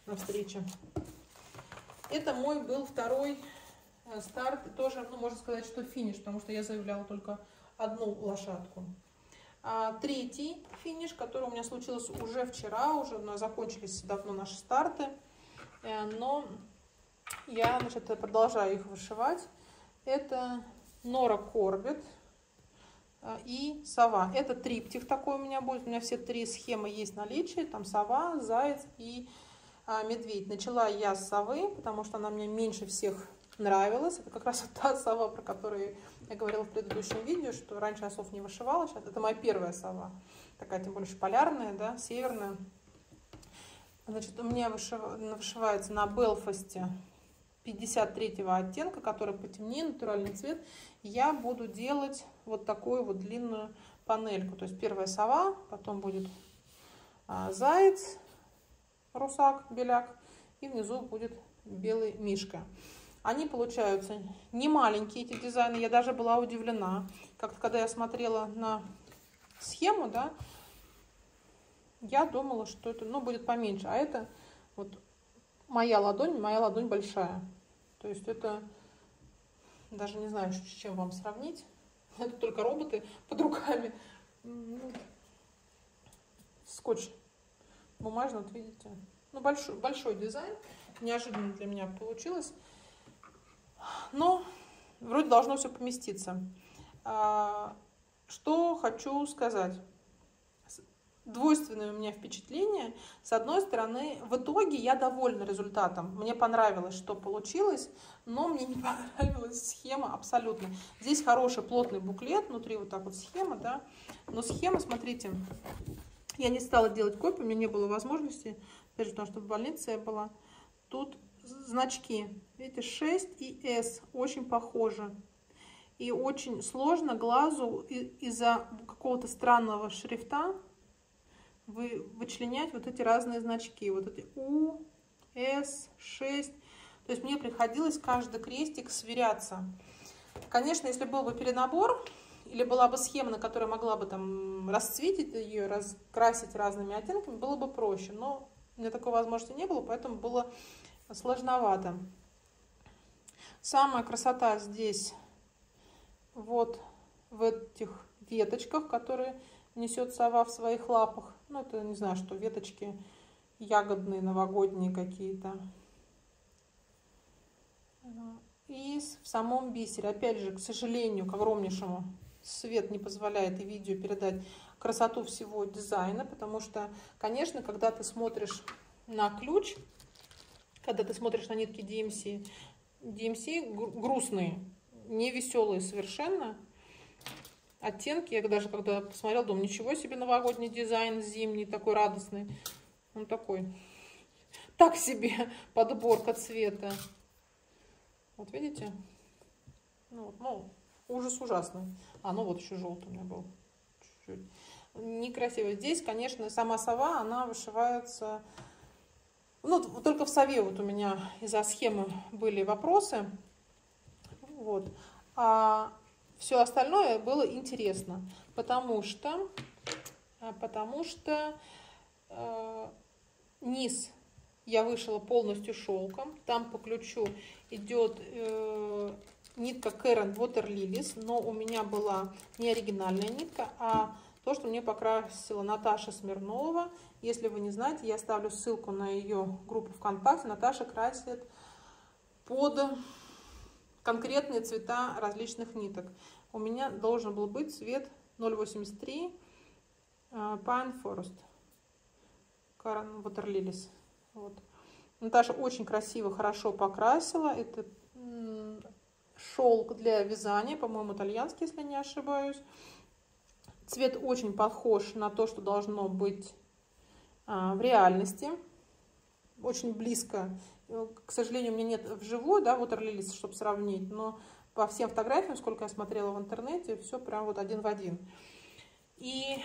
[SPEAKER 1] на встрече. Это мой был второй э, старт, тоже, ну, можно сказать, что финиш, потому что я заявляла только одну лошадку. А, третий финиш, который у меня случился уже вчера, уже ну, закончились давно наши старты, э, но я, значит, продолжаю их вышивать. Это Нора Корбет, а, и сова. Это триптих такой у меня будет. У меня все три схемы есть в наличии. Там сова, заяц и а, медведь. Начала я с совы, потому что она мне меньше всех нравилась. Это как раз та сова, про которую я говорила в предыдущем видео, что раньше я сов не вышивала. Сейчас это моя первая сова. Такая, тем более, полярная, да, северная. Значит, у меня вышив... вышивается на Белфасте 53 оттенка, который потемнее, натуральный цвет, я буду делать вот такую вот длинную панельку. То есть первая сова, потом будет а, заяц, русак, беляк, и внизу будет белый мишка. Они получаются не маленькие, эти дизайны. Я даже была удивлена. Как-то, когда я смотрела на схему, да, я думала, что это, ну, будет поменьше. А это вот моя ладонь, моя ладонь большая. То есть это, даже не знаю, с чем вам сравнить. Это только роботы под руками. Ну, скотч бумажный, вот видите. Ну, большой, большой дизайн. неожиданно для меня получилось. Но вроде должно все поместиться. А, что хочу сказать. Двойственное у меня впечатление. С одной стороны, в итоге я довольна результатом. Мне понравилось, что получилось, но мне не понравилась схема абсолютно. Здесь хороший плотный буклет, внутри вот так вот схема, да. Но схема, смотрите, я не стала делать копию, у меня не было возможности, даже потому что в больнице я была. Тут значки, видите, 6 и S, очень похожи. И очень сложно глазу из-за какого-то странного шрифта вы, вычленять вот эти разные значки. Вот эти U, S, 6. То есть мне приходилось каждый крестик сверяться. Конечно, если был бы перенабор, или была бы схема, на которой могла бы там расцветить ее, раскрасить разными оттенками, было бы проще. Но у меня такой возможности не было, поэтому было сложновато. Самая красота здесь вот в этих веточках, которые несет сова в своих лапах. Ну, это, не знаю, что, веточки ягодные, новогодние какие-то. И в самом бисере, опять же, к сожалению, к огромнейшему, свет не позволяет и видео передать красоту всего дизайна, потому что, конечно, когда ты смотришь на ключ, когда ты смотришь на нитки DMC, DMC грустные, не веселые совершенно. Оттенки, я даже когда посмотрела, думаю, ничего себе новогодний дизайн зимний, такой радостный. Он такой, так себе подборка цвета. Вот видите? Ну, ну ужас ужасный. А, ну вот еще желтый у меня был. Чуть-чуть. Некрасиво. Здесь, конечно, сама сова, она вышивается... Ну, только в сове вот у меня из-за схемы были вопросы. Вот. А все остальное было интересно, потому что, а, потому что э, низ я вышила полностью шелком. Там по ключу идет э, нитка Karen Water Lilies, но у меня была не оригинальная нитка, а то, что мне покрасила Наташа Смирнова. Если вы не знаете, я оставлю ссылку на ее группу ВКонтакте. Наташа красит под конкретные цвета различных ниток. У меня должен был быть цвет 083 э, Pine Forest Water Lilies. Вот. Наташа очень красиво, хорошо покрасила. Это шелк для вязания, по-моему, итальянский, если не ошибаюсь. Цвет очень похож на то, что должно быть а, в реальности. Очень близко Э, к сожалению, у меня нет вживую, да, вот Орлилис, чтобы сравнить, но по всем фотографиям, сколько я смотрела в интернете, все прям вот один в один. И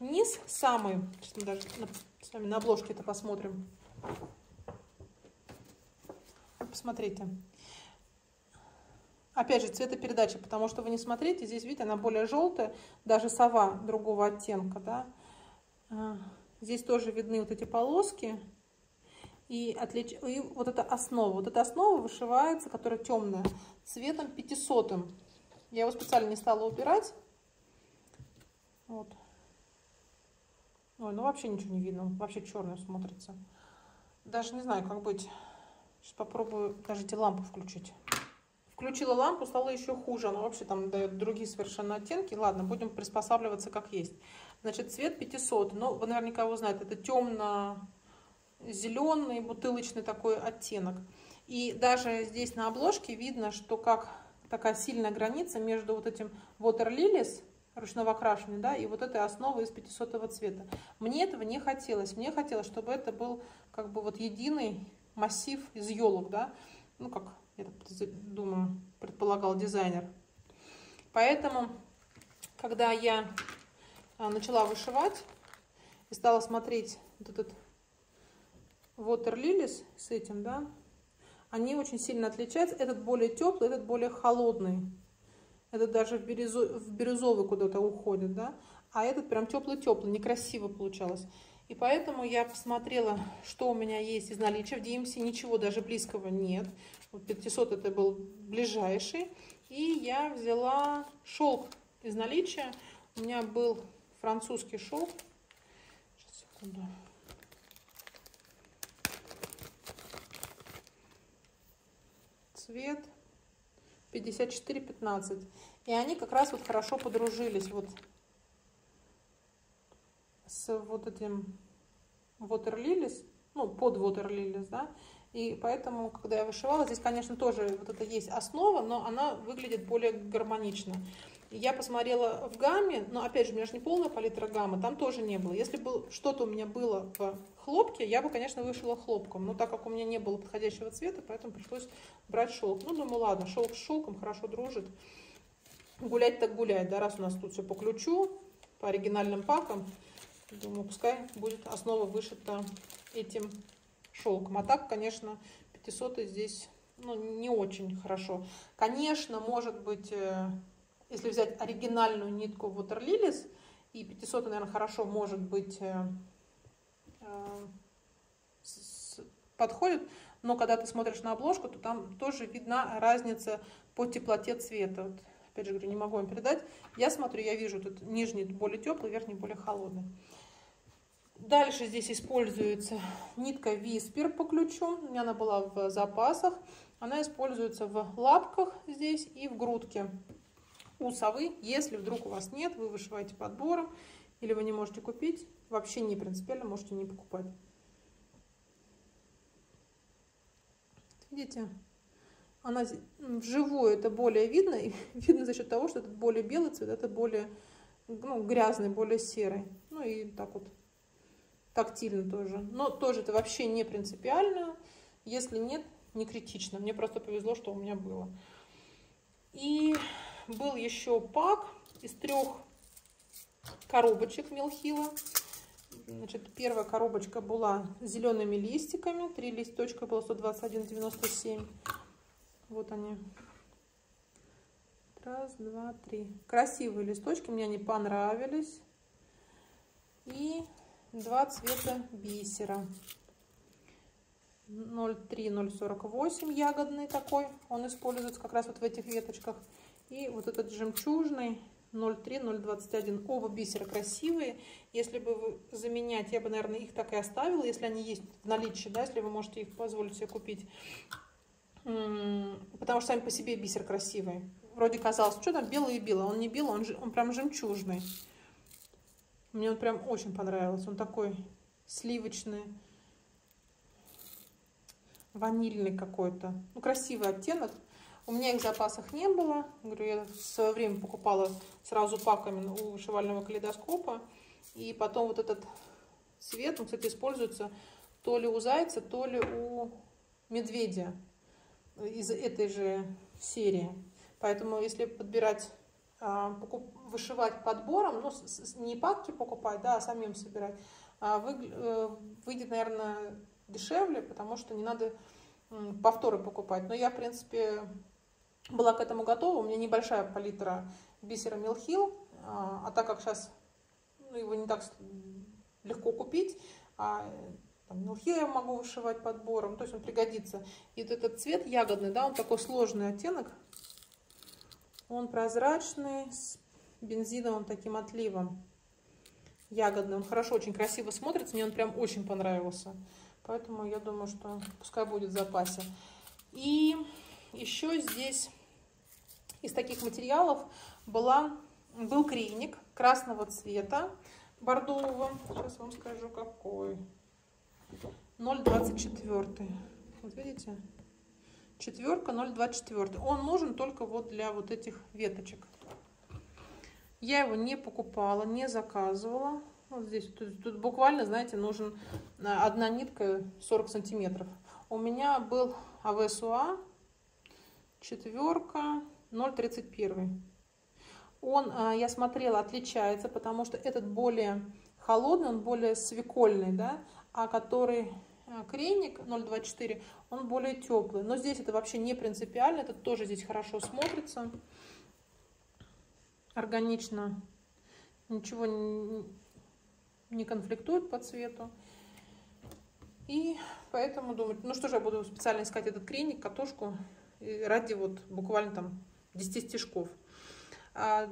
[SPEAKER 1] низ самый, сейчас мы даже на, с вами на обложке это посмотрим. Посмотрите. Опять же, цветопередача, потому что вы не смотрите, здесь, видите, она более желтая, даже сова другого оттенка, да. А, здесь тоже видны вот эти полоски, и, отлич... и вот эта основа. Вот эта основа вышивается, которая темная, цветом 500. Я его специально не стала убирать. Вот. Ой, ну вообще ничего не видно. Вообще черный смотрится. Даже не знаю, как быть. Сейчас попробую даже эти лампы включить. Включила лампу, стало еще хуже. Она вообще там дает другие совершенно оттенки. Ладно, будем приспосабливаться как есть. Значит, цвет 500. Ну, вы наверняка его знаете. Это темно зеленый бутылочный такой оттенок. И даже здесь на обложке видно, что как такая сильная граница между вот этим Water Lilies, ручного окрашивания, да, и вот этой основой из 500 цвета. Мне этого не хотелось. Мне хотелось, чтобы это был как бы вот единый массив из елок, да, ну, как, я думаю, предполагал дизайнер. Поэтому, когда я а, начала вышивать и стала смотреть вот этот Water Lilies с этим, да, они очень сильно отличаются. Этот более теплый, этот более холодный. Этот даже в, бирюзо, в бирюзовый куда-то уходит, да. А этот прям теплый-теплый, некрасиво получалось. И поэтому я посмотрела, что у меня есть из наличия. В DMC ничего даже близкого нет. Вот 500 это был ближайший. И я взяла шелк из наличия. У меня был французский шелк. Сейчас, секунду. цвет 54-15. И они как раз вот хорошо подружились вот с вот этим Water Lilies, ну, под Water Lilies, да, и поэтому, когда я вышивала, здесь, конечно, тоже вот это есть основа, но она выглядит более гармонично. Я посмотрела в гамме, но опять же, у меня же не полная палитра гаммы, там тоже не было. Если бы что-то у меня было в хлопке, я бы, конечно, вышила хлопком. Но так как у меня не было подходящего цвета, поэтому пришлось брать шелк. Ну, думаю, ладно, шелк с шелком хорошо дружит. Гулять так гулять, да, раз у нас тут все по ключу, по оригинальным пакам. Думаю, пускай будет основа вышита этим шелком. А так, конечно, 500 здесь ну, не очень хорошо. Конечно, может быть э, если взять оригинальную нитку Water Lilies, и 500, наверное, хорошо может быть э, э, подходит, но когда ты смотришь на обложку, то там тоже видна разница по теплоте цвета. Вот, опять же говорю, не могу вам передать. Я смотрю, я вижу, тут нижний более теплый, верхний более холодный. Дальше здесь используется нитка Виспер по ключу. У меня она была в запасах. Она используется в лапках здесь и в грудке у совы. Если вдруг у вас нет, вы вышиваете подбором или вы не можете купить, вообще не принципиально, можете не покупать. Видите? Она вживую это более видно, и видно за счет того, что это более белый цвет, это более ну, грязный, более серый. Ну и так вот тактильно тоже. Но тоже это вообще не принципиально. Если нет, не критично. Мне просто повезло, что у меня было. И был еще пак из трех коробочек Милхила. Значит, первая коробочка была с зелеными листиками. Три листочка было 121,97. Вот они. Раз, два, три. Красивые листочки, мне они понравились. И два цвета бисера. 03048 ягодный такой. Он используется как раз вот в этих веточках. И вот этот жемчужный 0,3-0,21. Оба бисера красивые. Если бы заменять, я бы, наверное, их так и оставила, если они есть в наличии, да, если вы можете их позволить себе купить. Потому что сами по себе бисер красивый. Вроде казалось, что там белый и белый. Он не белый, он, он прям жемчужный. Мне он прям очень понравился. Он такой сливочный, ванильный какой-то. Ну, красивый оттенок. У меня их в запасах не было. Говорю, я в свое время покупала сразу паками у вышивального калейдоскопа. И потом вот этот цвет, он, кстати, используется то ли у зайца, то ли у медведя из этой же серии. Поэтому если подбирать, а, вышивать подбором, ну, не пакки покупать, да, а самим собирать, а, э, выйдет, наверное, дешевле, потому что не надо повторы покупать. Но я, в принципе, была к этому готова. У меня небольшая палитра бисера Милхил, а, а так как сейчас ну, его не так легко купить, а там, Милхил я могу вышивать подбором, то есть он пригодится. И вот этот цвет ягодный, да, он такой сложный оттенок, он прозрачный, с бензиновым таким отливом. Ягодный, он хорошо, очень красиво смотрится, мне он прям очень понравился. Поэтому я думаю, что пускай будет в запасе. И еще здесь из таких материалов была, был крейник красного цвета, бордового. Сейчас вам скажу, какой. 0,24. Вот видите? Четверка 0,24. Он нужен только вот для вот этих веточек. Я его не покупала, не заказывала. Вот здесь, тут, тут буквально, знаете, нужен э, одна нитка 40 сантиметров. У меня был АВСУА, четверка, 0,31. Он, а, я смотрела, отличается, потому что этот более холодный, он более свекольный, да, а который а, крейник 0,24, он более теплый. Но здесь это вообще не принципиально, это тоже здесь хорошо смотрится, органично, ничего не, конфликтует по цвету. И поэтому думаю, ну что же, я буду специально искать этот крейник, катушку, ради вот буквально там 10 стежков. А,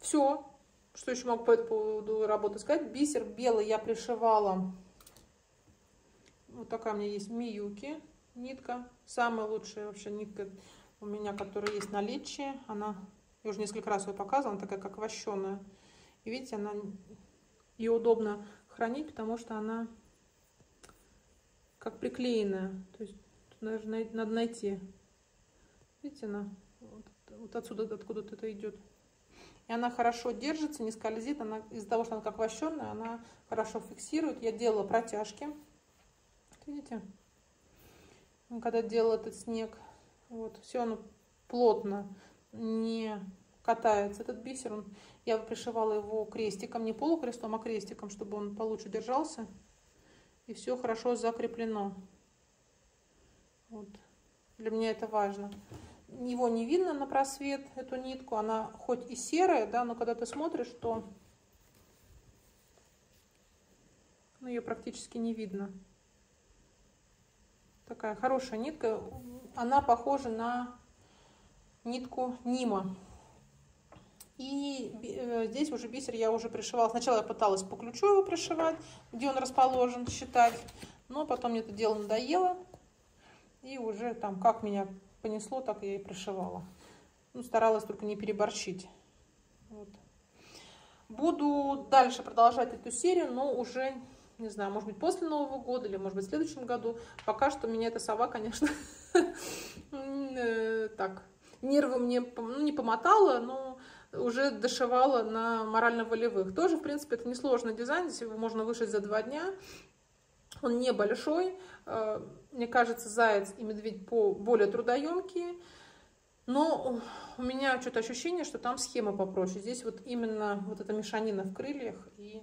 [SPEAKER 1] все, что еще могу по этому поводу работы сказать. Бисер белый я пришивала. Вот такая у меня есть Миюки. нитка. Самая лучшая вообще нитка у меня, которая есть в наличии. Она, я уже несколько раз ее показывала, она такая как вощеная. И видите, она ее удобно хранить, потому что она как приклеенная. То есть тут надо найти. Видите, она вот, отсюда, откуда это идет. И она хорошо держится, не скользит. Она из-за того, что она как вощеная, она хорошо фиксирует. Я делала протяжки. Видите? Когда делала этот снег, вот, все оно плотно, не катается. Этот бисер, он, я пришивала его крестиком, не полукрестом, а крестиком, чтобы он получше держался. И все хорошо закреплено. Вот. Для меня это важно. Его не видно на просвет, эту нитку. Она хоть и серая, да, но когда ты смотришь, то ну, ее практически не видно. Такая хорошая нитка. Она похожа на нитку Нима. И э, здесь уже бисер я уже пришивала. Сначала я пыталась по ключу его пришивать, где он расположен, считать. Но потом мне это дело надоело. И уже там, как меня понесло, так я и пришивала. Ну, старалась только не переборщить. Вот. Буду дальше продолжать эту серию, но уже, не знаю, может быть, после Нового года или, может быть, в следующем году. Пока что меня эта сова, конечно, э, так, нервы мне ну, не помотала, но уже дошивала на морально-волевых. Тоже, в принципе, это несложный дизайн, здесь его можно вышить за два дня. Он небольшой, э, мне кажется, заяц и медведь по более трудоемкие. Но у меня что-то ощущение, что там схема попроще. Здесь вот именно вот эта мешанина в крыльях и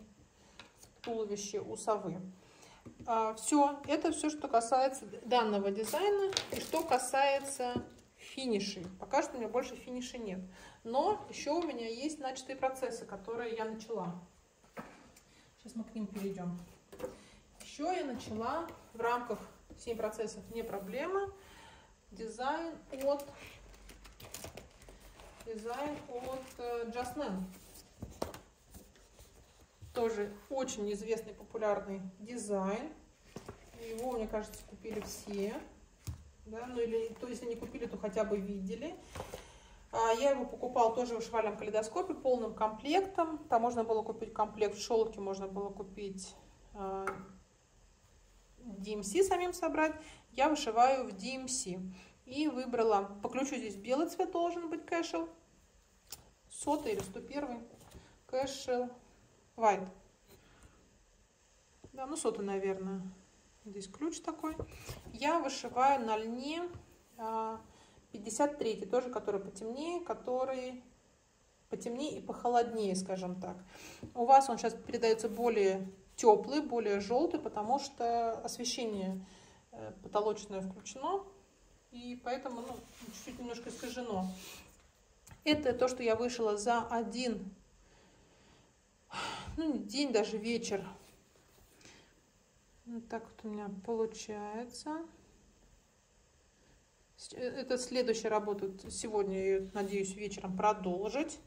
[SPEAKER 1] в туловище у совы. А, все, это все, что касается данного дизайна. И что касается финишей. Пока что у меня больше финиша нет. Но еще у меня есть начатые процессы, которые я начала. Сейчас мы к ним перейдем. Еще я начала в рамках 7 процессов не проблема. Дизайн от дизайн от э, Jasmine. Тоже очень известный популярный дизайн. Его, мне кажется, купили все да, ну или, то если не купили, то хотя бы видели. А, я его покупал тоже в швальном калейдоскопе полным комплектом. Там можно было купить комплект в шелке, можно было купить а, DMC самим собрать. Я вышиваю в DMC. И выбрала, по ключу здесь белый цвет должен быть кэшел. Сотый или 101 кэшел white. Да, ну сотый, наверное. Здесь ключ такой. Я вышиваю на льне 53, а, тоже который потемнее, который потемнее и похолоднее, скажем так. У вас он сейчас передается более теплый, более желтый, потому что освещение э, потолочное включено, и поэтому ну, чуть-чуть немножко искажено. Это то, что я вышила за один ну, день, даже вечер вот так вот у меня получается. Э, это следующая работа. Сегодня я надеюсь вечером продолжить.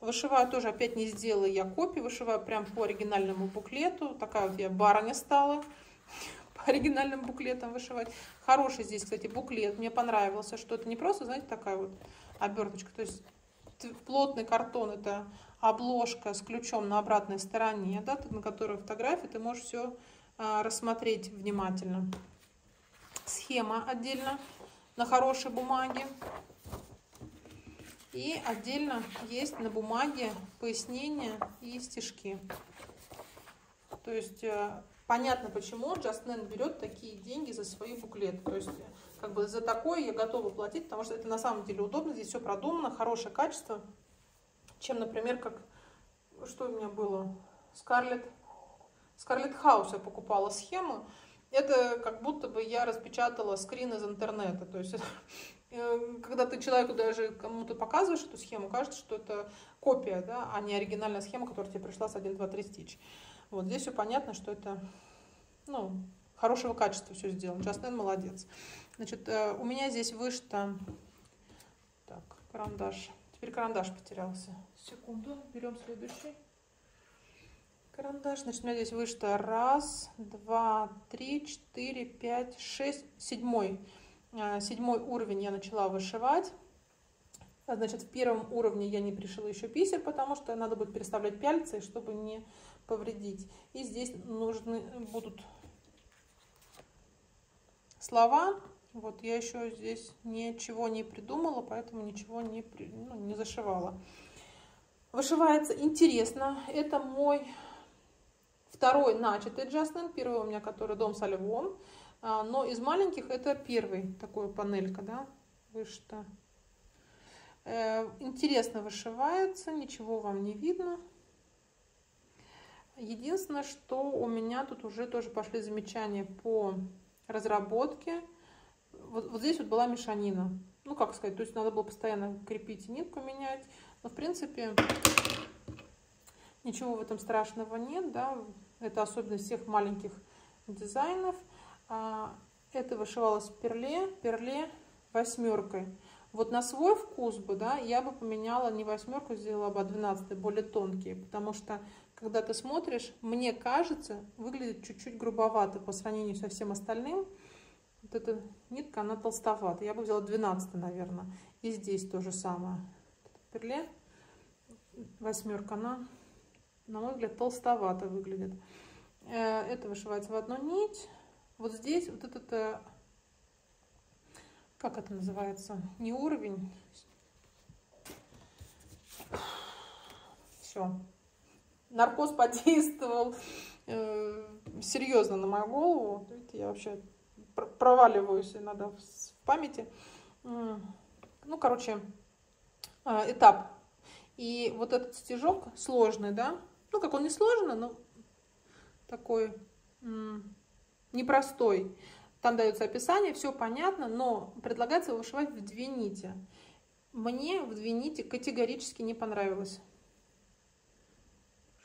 [SPEAKER 1] Вышиваю тоже, опять не сделала я копии, вышиваю прям по оригинальному буклету. Такая вот я барыня стала по оригинальным буклетам вышивать. Хороший здесь, кстати, буклет. Мне понравился, что это не просто, знаете, такая вот оберточка. То есть плотный картон, это обложка с ключом на обратной стороне, да, на которой фотографии ты можешь все рассмотреть внимательно. Схема отдельно на хорошей бумаге. И отдельно есть на бумаге пояснения и стишки. То есть э, понятно, почему Джастнен берет такие деньги за свои буклеты. То есть как бы за такое я готова платить, потому что это на самом деле удобно, здесь все продумано, хорошее качество, чем, например, как, что у меня было, Скарлетт Скарлетт Хаус я покупала схему. Это как будто бы я распечатала скрин из интернета. То есть, э, когда ты человеку даже кому-то показываешь эту схему, кажется, что это копия, да, а не оригинальная схема, которая тебе пришла с 1, 2, 3 стич. Вот здесь все понятно, что это ну, хорошего качества все сделано. Джастин молодец. Значит, э, у меня здесь вышито... Так, карандаш. Теперь карандаш потерялся. Секунду, берем следующий карандаш. Значит, у меня здесь вышито раз, два, три, четыре, пять, шесть, седьмой. А, седьмой уровень я начала вышивать. А, значит, в первом уровне я не пришила еще бисер, потому что надо будет переставлять пяльцы, чтобы не повредить. И здесь нужны будут слова. Вот я еще здесь ничего не придумала, поэтому ничего не, ну, не зашивала. Вышивается интересно. Это мой Второй начатый Джаслин, первый у меня, который дом со львом. А, но из маленьких это первый такой панелька, да, вышита. Э, интересно вышивается, ничего вам не видно. Единственное, что у меня тут уже тоже пошли замечания по разработке. Вот, вот здесь вот была мешанина. Ну, как сказать, то есть надо было постоянно крепить нитку, менять. Но, в принципе, ничего в этом страшного нет, да. Это особенность всех маленьких дизайнов. А, это вышивалось перле, перле восьмеркой. Вот на свой вкус бы, да, я бы поменяла не восьмерку, сделала бы 12 более тонкие, потому что, когда ты смотришь, мне кажется, выглядит чуть-чуть грубовато по сравнению со всем остальным. Вот эта нитка, она толстовата. Я бы взяла 12, наверное. И здесь то же самое. Перле, восьмерка, она на мой взгляд, толстовато выглядит. Э, это вышивается в одну нить. Вот здесь вот этот, э, как это называется, не уровень. Все. Наркоз подействовал э, серьезно на мою голову. Я вообще проваливаюсь иногда в памяти. Ну, короче, этап. И вот этот стежок сложный, да, ну, как он не сложно, но такой непростой. Там дается описание, все понятно, но предлагается вышивать в две нити. Мне в две нити категорически не понравилось.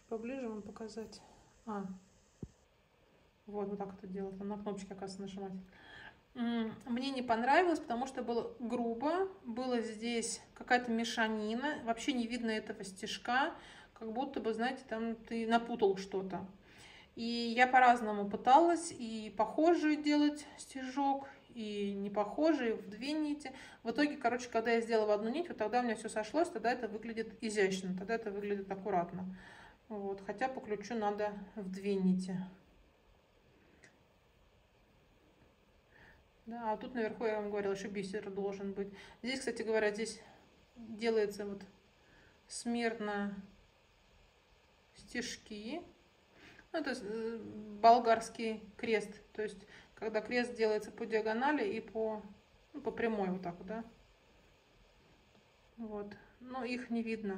[SPEAKER 1] Поближе вам показать. А, вот, вот так это делать. Там на кнопочке, оказывается, нажимать. Мне не понравилось, потому что было грубо, было здесь какая-то мешанина, вообще не видно этого стежка как будто бы, знаете, там ты напутал что-то. И я по-разному пыталась и похожий делать стежок, и не похожий в две нити. В итоге, короче, когда я сделала одну нить, вот тогда у меня все сошлось, тогда это выглядит изящно, тогда это выглядит аккуратно. Вот, хотя по ключу надо в две нити. Да, а тут наверху я вам говорила, еще бисер должен быть. Здесь, кстати говоря, здесь делается вот смирно стежки. Ну, это болгарский крест. То есть, когда крест делается по диагонали и по, ну, по прямой вот так вот, да. Вот. Но их не видно.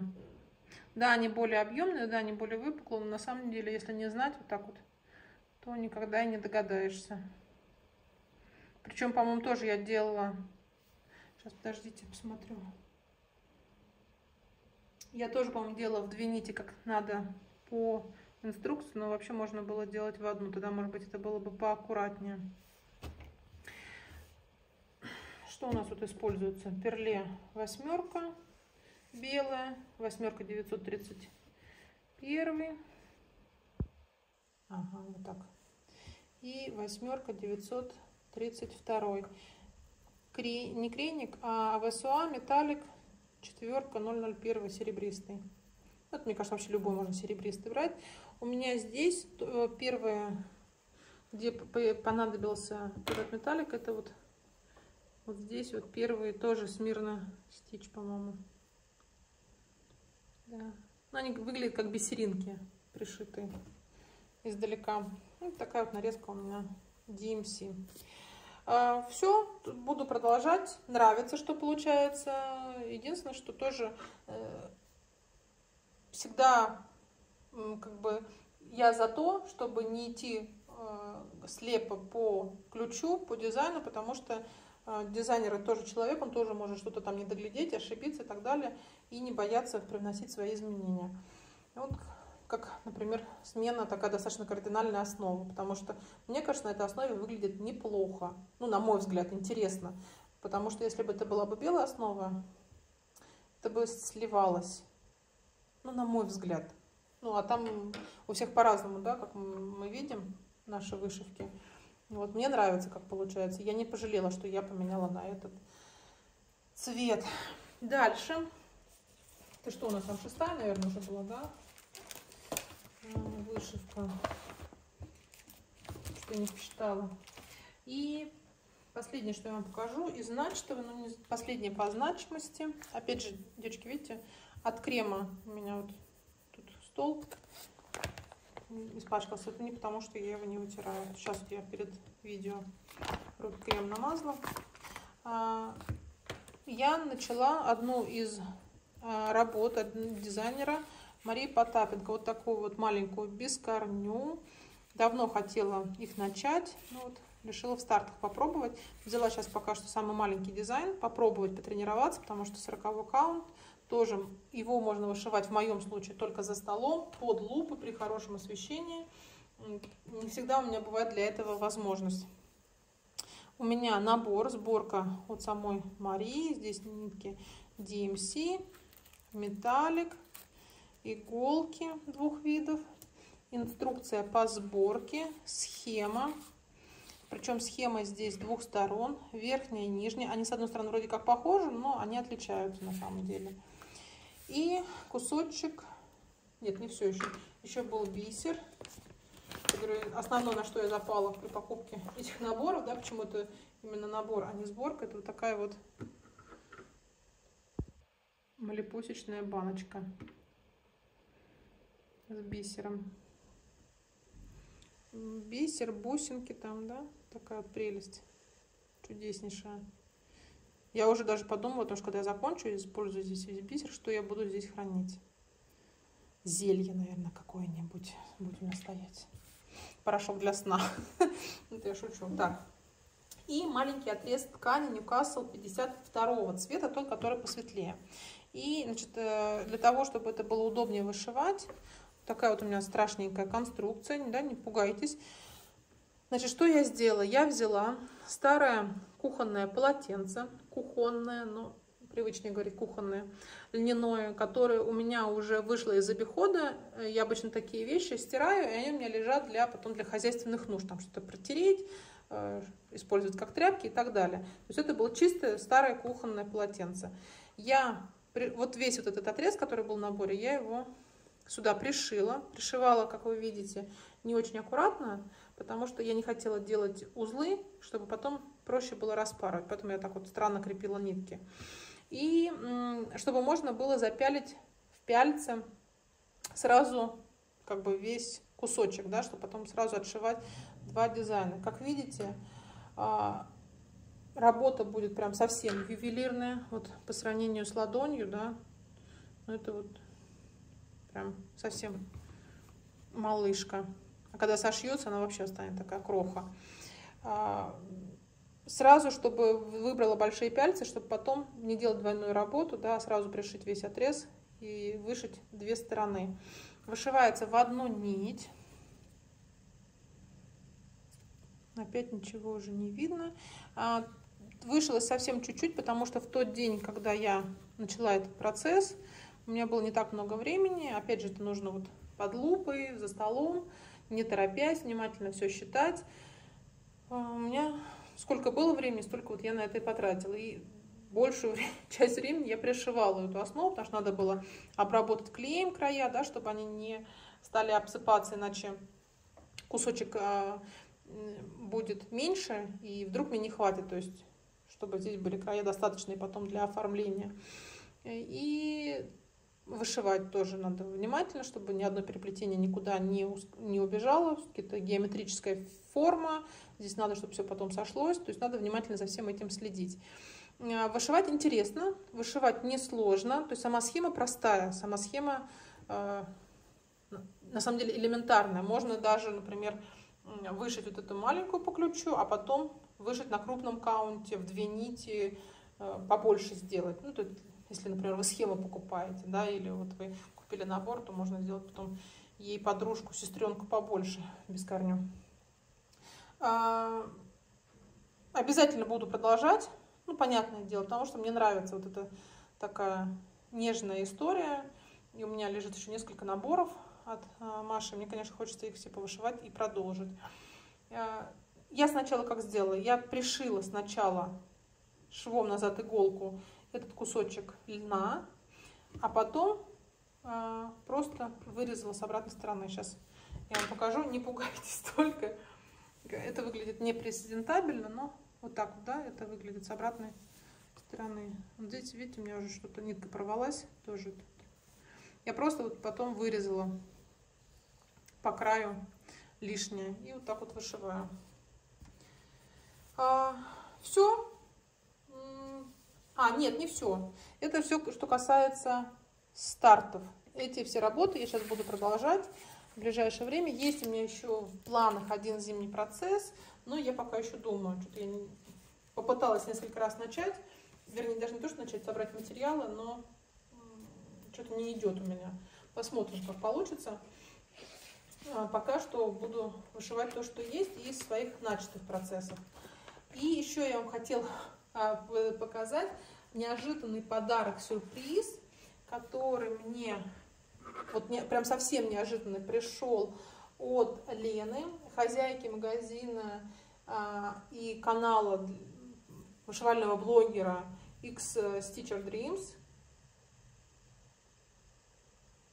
[SPEAKER 1] Да, они более объемные, да, они более выпуклые, но на самом деле, если не знать вот так вот, то никогда и не догадаешься. Причем, по-моему, тоже я делала... Сейчас, подождите, посмотрю. Я тоже, по-моему, делала в две нити, как надо по инструкции, но вообще можно было делать в одну. Тогда, может быть, это было бы поаккуратнее. Что у нас тут используется? Перле восьмерка белая, восьмерка 931. Ага, вот так. И восьмерка 932. Кре... Не крейник, а ВСУА металлик четверка 001 серебристый. Вот, мне кажется, вообще любой можно серебристый брать. У меня здесь э, первое, где понадобился этот металлик, это вот, вот здесь вот первый тоже смирно стич, по-моему. Да. Но они выглядят как бисеринки пришитые издалека. Вот ну, такая вот нарезка у меня DMC. А, Все, буду продолжать. Нравится, что получается. Единственное, что тоже э, всегда как бы я за то, чтобы не идти э, слепо по ключу, по дизайну, потому что э, дизайнер тоже человек, он тоже может что-то там не доглядеть, ошибиться и так далее, и не бояться привносить свои изменения. Вот как, например, смена такая достаточно кардинальная основа, потому что, мне кажется, на этой основе выглядит неплохо, ну, на мой взгляд, интересно, потому что если бы это была бы белая основа, это бы сливалось ну, на мой взгляд. Ну, а там у всех по-разному, да, как мы видим наши вышивки. Вот, мне нравится, как получается. Я не пожалела, что я поменяла на этот цвет. Дальше. Это что у нас там шестая, наверное, уже была, да? Вышивка. Что я не посчитала. И последнее, что я вам покажу, из начатого, но не последнее по значимости. Опять же, девочки, видите, от крема у меня вот тут стол испачкался. Это не потому, что я его не вытираю. Сейчас я перед видео крем намазала. А, я начала одну из а, работ дизайнера Марии Потапенко. Вот такую вот маленькую без корню. Давно хотела их начать. Вот, решила в стартах попробовать. Взяла сейчас пока что самый маленький дизайн. Попробовать потренироваться, потому что 40 каунт. Тоже его можно вышивать в моем случае только за столом, под лупы, при хорошем освещении. Не всегда у меня бывает для этого возможность. У меня набор, сборка от самой Марии. Здесь нитки DMC, металлик, иголки двух видов, инструкция по сборке, схема. Причем схема здесь двух сторон, верхняя и нижняя. Они с одной стороны вроде как похожи, но они отличаются на самом деле. И кусочек, нет, не все еще, еще был бисер. Основное, на что я запала при покупке этих наборов, да, почему это именно набор, а не сборка, это вот такая вот малипусечная баночка с бисером. Бисер, бусинки там, да, такая прелесть чудеснейшая. Я уже даже подумала, потому что когда я закончу, использую здесь весь бисер, что я буду здесь хранить. Зелье, наверное, какое-нибудь будет у меня стоять. Порошок для сна. Это я шучу. Так. И маленький отрез ткани Ньюкасл 52 цвета, тот, который посветлее. И значит, э, для того, чтобы это было удобнее вышивать, такая вот у меня страшненькая конструкция, да, не пугайтесь. Значит, что я сделала? Я взяла старое кухонное полотенце, кухонное, ну, привычнее говорить кухонное, льняное, которое у меня уже вышло из обихода. Я обычно такие вещи стираю, и они у меня лежат для, потом для хозяйственных нужд, там что-то протереть, э, использовать как тряпки и так далее. То есть это было чистое старое кухонное полотенце. Я, вот весь вот этот отрез, который был в наборе, я его сюда пришила. Пришивала, как вы видите, не очень аккуратно, потому что я не хотела делать узлы, чтобы потом проще было распарывать. Поэтому я так вот странно крепила нитки. И чтобы можно было запялить в пяльце сразу как бы весь кусочек, да, чтобы потом сразу отшивать два дизайна. Как видите, а, работа будет прям совсем ювелирная, вот по сравнению с ладонью, да, ну это вот прям совсем малышка. А когда сошьется, она вообще станет такая кроха. А, сразу, чтобы выбрала большие пяльцы, чтобы потом не делать двойную работу, да, а сразу пришить весь отрез и вышить две стороны. Вышивается в одну нить. Опять ничего уже не видно. А, вышилось совсем чуть-чуть, потому что в тот день, когда я начала этот процесс, у меня было не так много времени. Опять же, это нужно вот под лупой, за столом не торопясь, внимательно все считать. А, у меня сколько было времени, столько вот я на это и потратила. И большую часть времени я пришивала эту основу, потому что надо было обработать клеем края, да, чтобы они не стали обсыпаться, иначе кусочек а, будет меньше, и вдруг мне не хватит, то есть чтобы здесь были края достаточные потом для оформления. И Вышивать тоже надо внимательно, чтобы ни одно переплетение никуда не, не убежало. Это геометрическая форма. Здесь надо, чтобы все потом сошлось. То есть надо внимательно за всем этим следить. А, вышивать интересно, вышивать несложно. То есть сама схема простая, сама схема э, на самом деле элементарная. Можно даже, например, вышить вот эту маленькую по ключу, а потом вышить на крупном каунте в две нити, э, побольше сделать. Ну, тут если, например, вы схему покупаете, да, или вот вы купили набор, то можно сделать потом ей подружку, сестренку побольше, без корню. А, обязательно буду продолжать, ну, понятное дело, потому что мне нравится вот эта такая нежная история. И у меня лежит еще несколько наборов от а, Маши. Мне, конечно, хочется их все повышивать и продолжить. А, я сначала как сделала? Я пришила сначала швом назад иголку этот кусочек льна, а потом а, просто вырезала с обратной стороны. Сейчас я вам покажу, не пугайтесь только. Это выглядит не прецедентабельно, но вот так вот, да, это выглядит с обратной стороны. Вот здесь, видите, у меня уже что-то нитка порвалась тоже. Я просто вот потом вырезала по краю лишнее и вот так вот вышиваю. А, все. А, нет, не все. Это все, что касается стартов. Эти все работы я сейчас буду продолжать в ближайшее время. Есть у меня еще в планах один зимний процесс, но я пока еще думаю. Что-то я не... попыталась несколько раз начать. Вернее, даже не то, что начать собрать материалы, но что-то не идет у меня. Посмотрим, как получится. А пока что буду вышивать то, что есть, из своих начатых процессов. И еще я вам хотела показать неожиданный подарок-сюрприз, который мне вот не, прям совсем неожиданно пришел от Лены, хозяйки магазина а, и канала вышивального блогера X Stitcher Dreams.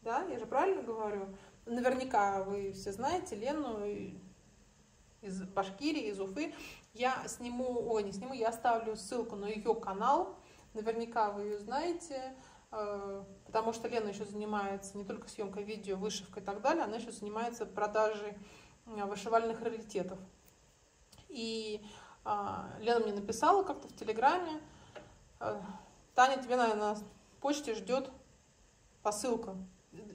[SPEAKER 1] Да, я же правильно говорю? Наверняка вы все знаете Лену из Башкирии, из Уфы. Я сниму, ой, не сниму, я оставлю ссылку на ее канал. Наверняка вы ее знаете, э, потому что Лена еще занимается не только съемкой видео, вышивкой и так далее, она еще занимается продажей э, вышивальных раритетов. И а, Лена мне написала как-то в Телеграме, э, Таня, тебе, наверное, на почте ждет посылка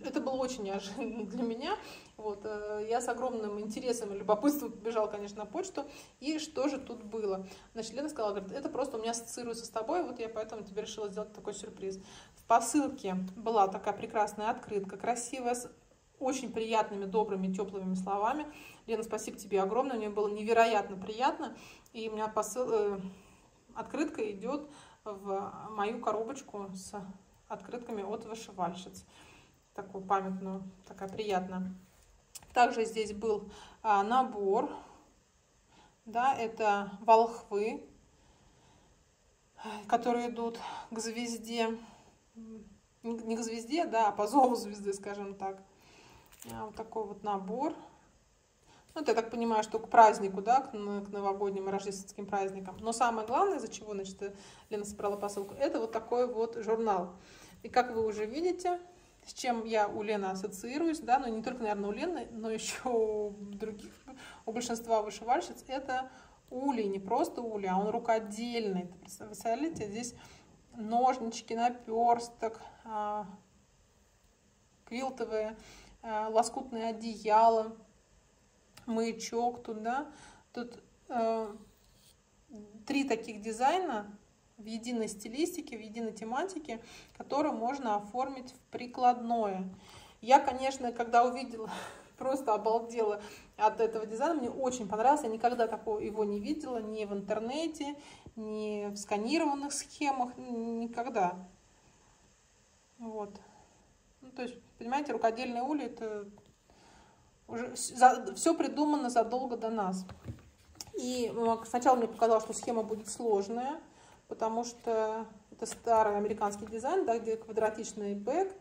[SPEAKER 1] это было очень неожиданно для меня. Вот, э, я с огромным интересом и любопытством побежала, конечно, на почту. И что же тут было? Значит, Лена сказала, говорит, это просто у меня ассоциируется с тобой, вот я поэтому тебе решила сделать такой сюрприз. В посылке была такая прекрасная открытка, красивая, с очень приятными, добрыми, теплыми словами. Лена, спасибо тебе огромное, мне было невероятно приятно. И у меня посыл... Э, открытка идет в мою коробочку с открытками от вышивальщиц такую памятную, такая приятная. Также здесь был а, набор, да, это волхвы, которые идут к звезде, не к звезде, да, а по зову звезды, скажем так. А, вот такой вот набор. Ну, это, я так понимаю, что к празднику, да, к, к новогодним рождественским праздникам. Но самое главное, из-за чего, значит, Лена собрала посылку, это вот такой вот журнал. И как вы уже видите, с чем я у Лены ассоциируюсь, да, но не только, наверное, у Лены, но еще у других, у большинства вышивальщиц, это улей, не просто улей, а он рукодельный. Представляете, здесь ножнички, наперсток, а, квилтовые, а, лоскутные одеяла, маячок тут, да. Тут э, три таких дизайна, в единой стилистике, в единой тематике, которую можно оформить в прикладное. Я, конечно, когда увидела, просто обалдела от этого дизайна, мне очень понравился, я никогда такого его не видела, ни в интернете, ни в сканированных схемах, никогда. Вот. Ну, то есть, понимаете, рукодельные ули это уже за, все придумано задолго до нас. И сначала мне показалось, что схема будет сложная, потому что это старый американский дизайн, да, где квадратичный back,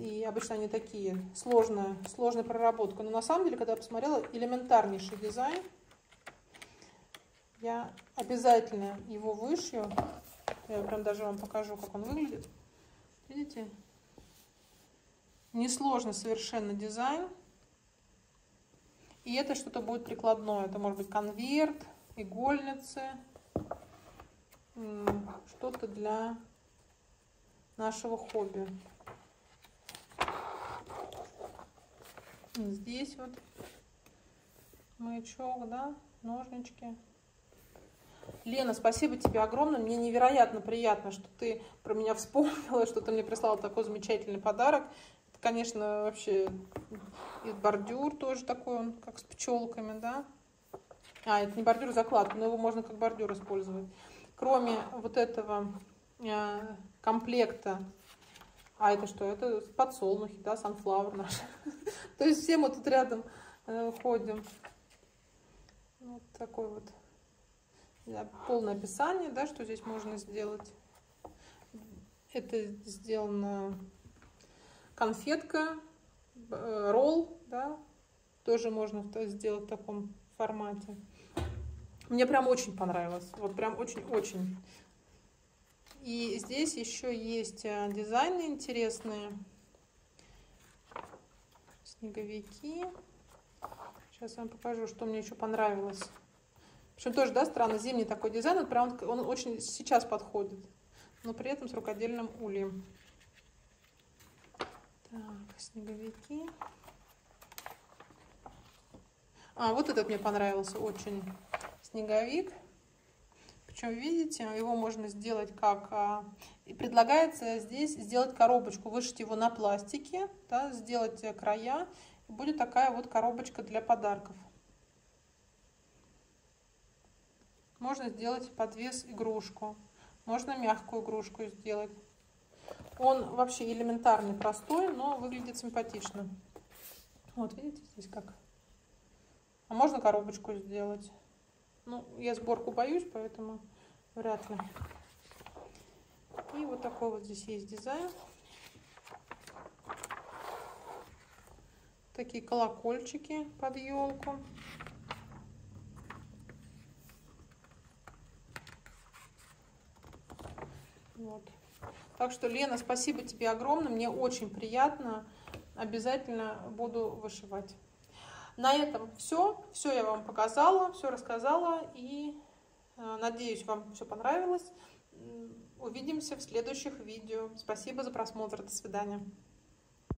[SPEAKER 1] и обычно они такие, сложная, сложная проработка. Но на самом деле, когда я посмотрела, элементарнейший дизайн, я обязательно его вышью. Я прям даже вам покажу, как он выглядит. Видите? Несложный совершенно дизайн. И это что-то будет прикладное. Это может быть конверт, игольницы, что-то для нашего хобби. Здесь вот маячок, да, ножнички. Лена, спасибо тебе огромное. Мне невероятно приятно, что ты про меня вспомнила, что ты мне прислала такой замечательный подарок. Это, конечно, вообще и бордюр тоже такой, он как с пчелками, да. А, это не бордюр, а закладка, но его можно как бордюр использовать. Кроме вот этого э, комплекта А это что? Это подсолнухи, да, sunflower наш. То есть все мы тут рядом э, ходим. Вот такой вот полное описание, да, что здесь можно сделать. Это сделано конфетка, э, ролл, да, тоже можно сделать в таком формате. Мне прям очень понравилось, вот прям очень-очень. И здесь еще есть э, дизайны интересные. Снеговики. Сейчас вам покажу, что мне еще понравилось. Причем тоже, да, странно, зимний такой дизайн, вот прям он, он очень сейчас подходит, но при этом с рукодельным ульем. Так, снеговики. А, вот этот мне понравился очень снеговик. Причем, видите, его можно сделать как... А, предлагается здесь сделать коробочку, вышить его на пластике, да, сделать края. И будет такая вот коробочка для подарков. Можно сделать подвес игрушку. Можно мягкую игрушку сделать. Он вообще элементарный, простой, но выглядит симпатично. Вот, видите, здесь как. А можно коробочку сделать. Ну, я сборку боюсь, поэтому вряд ли. И вот такой вот здесь есть дизайн. Такие колокольчики под елку. Вот. Так что, Лена, спасибо тебе огромное. Мне очень приятно. Обязательно буду вышивать. На этом все. Все я вам показала, все рассказала. И э, надеюсь, вам все понравилось. Увидимся в следующих видео. Спасибо за просмотр. До свидания.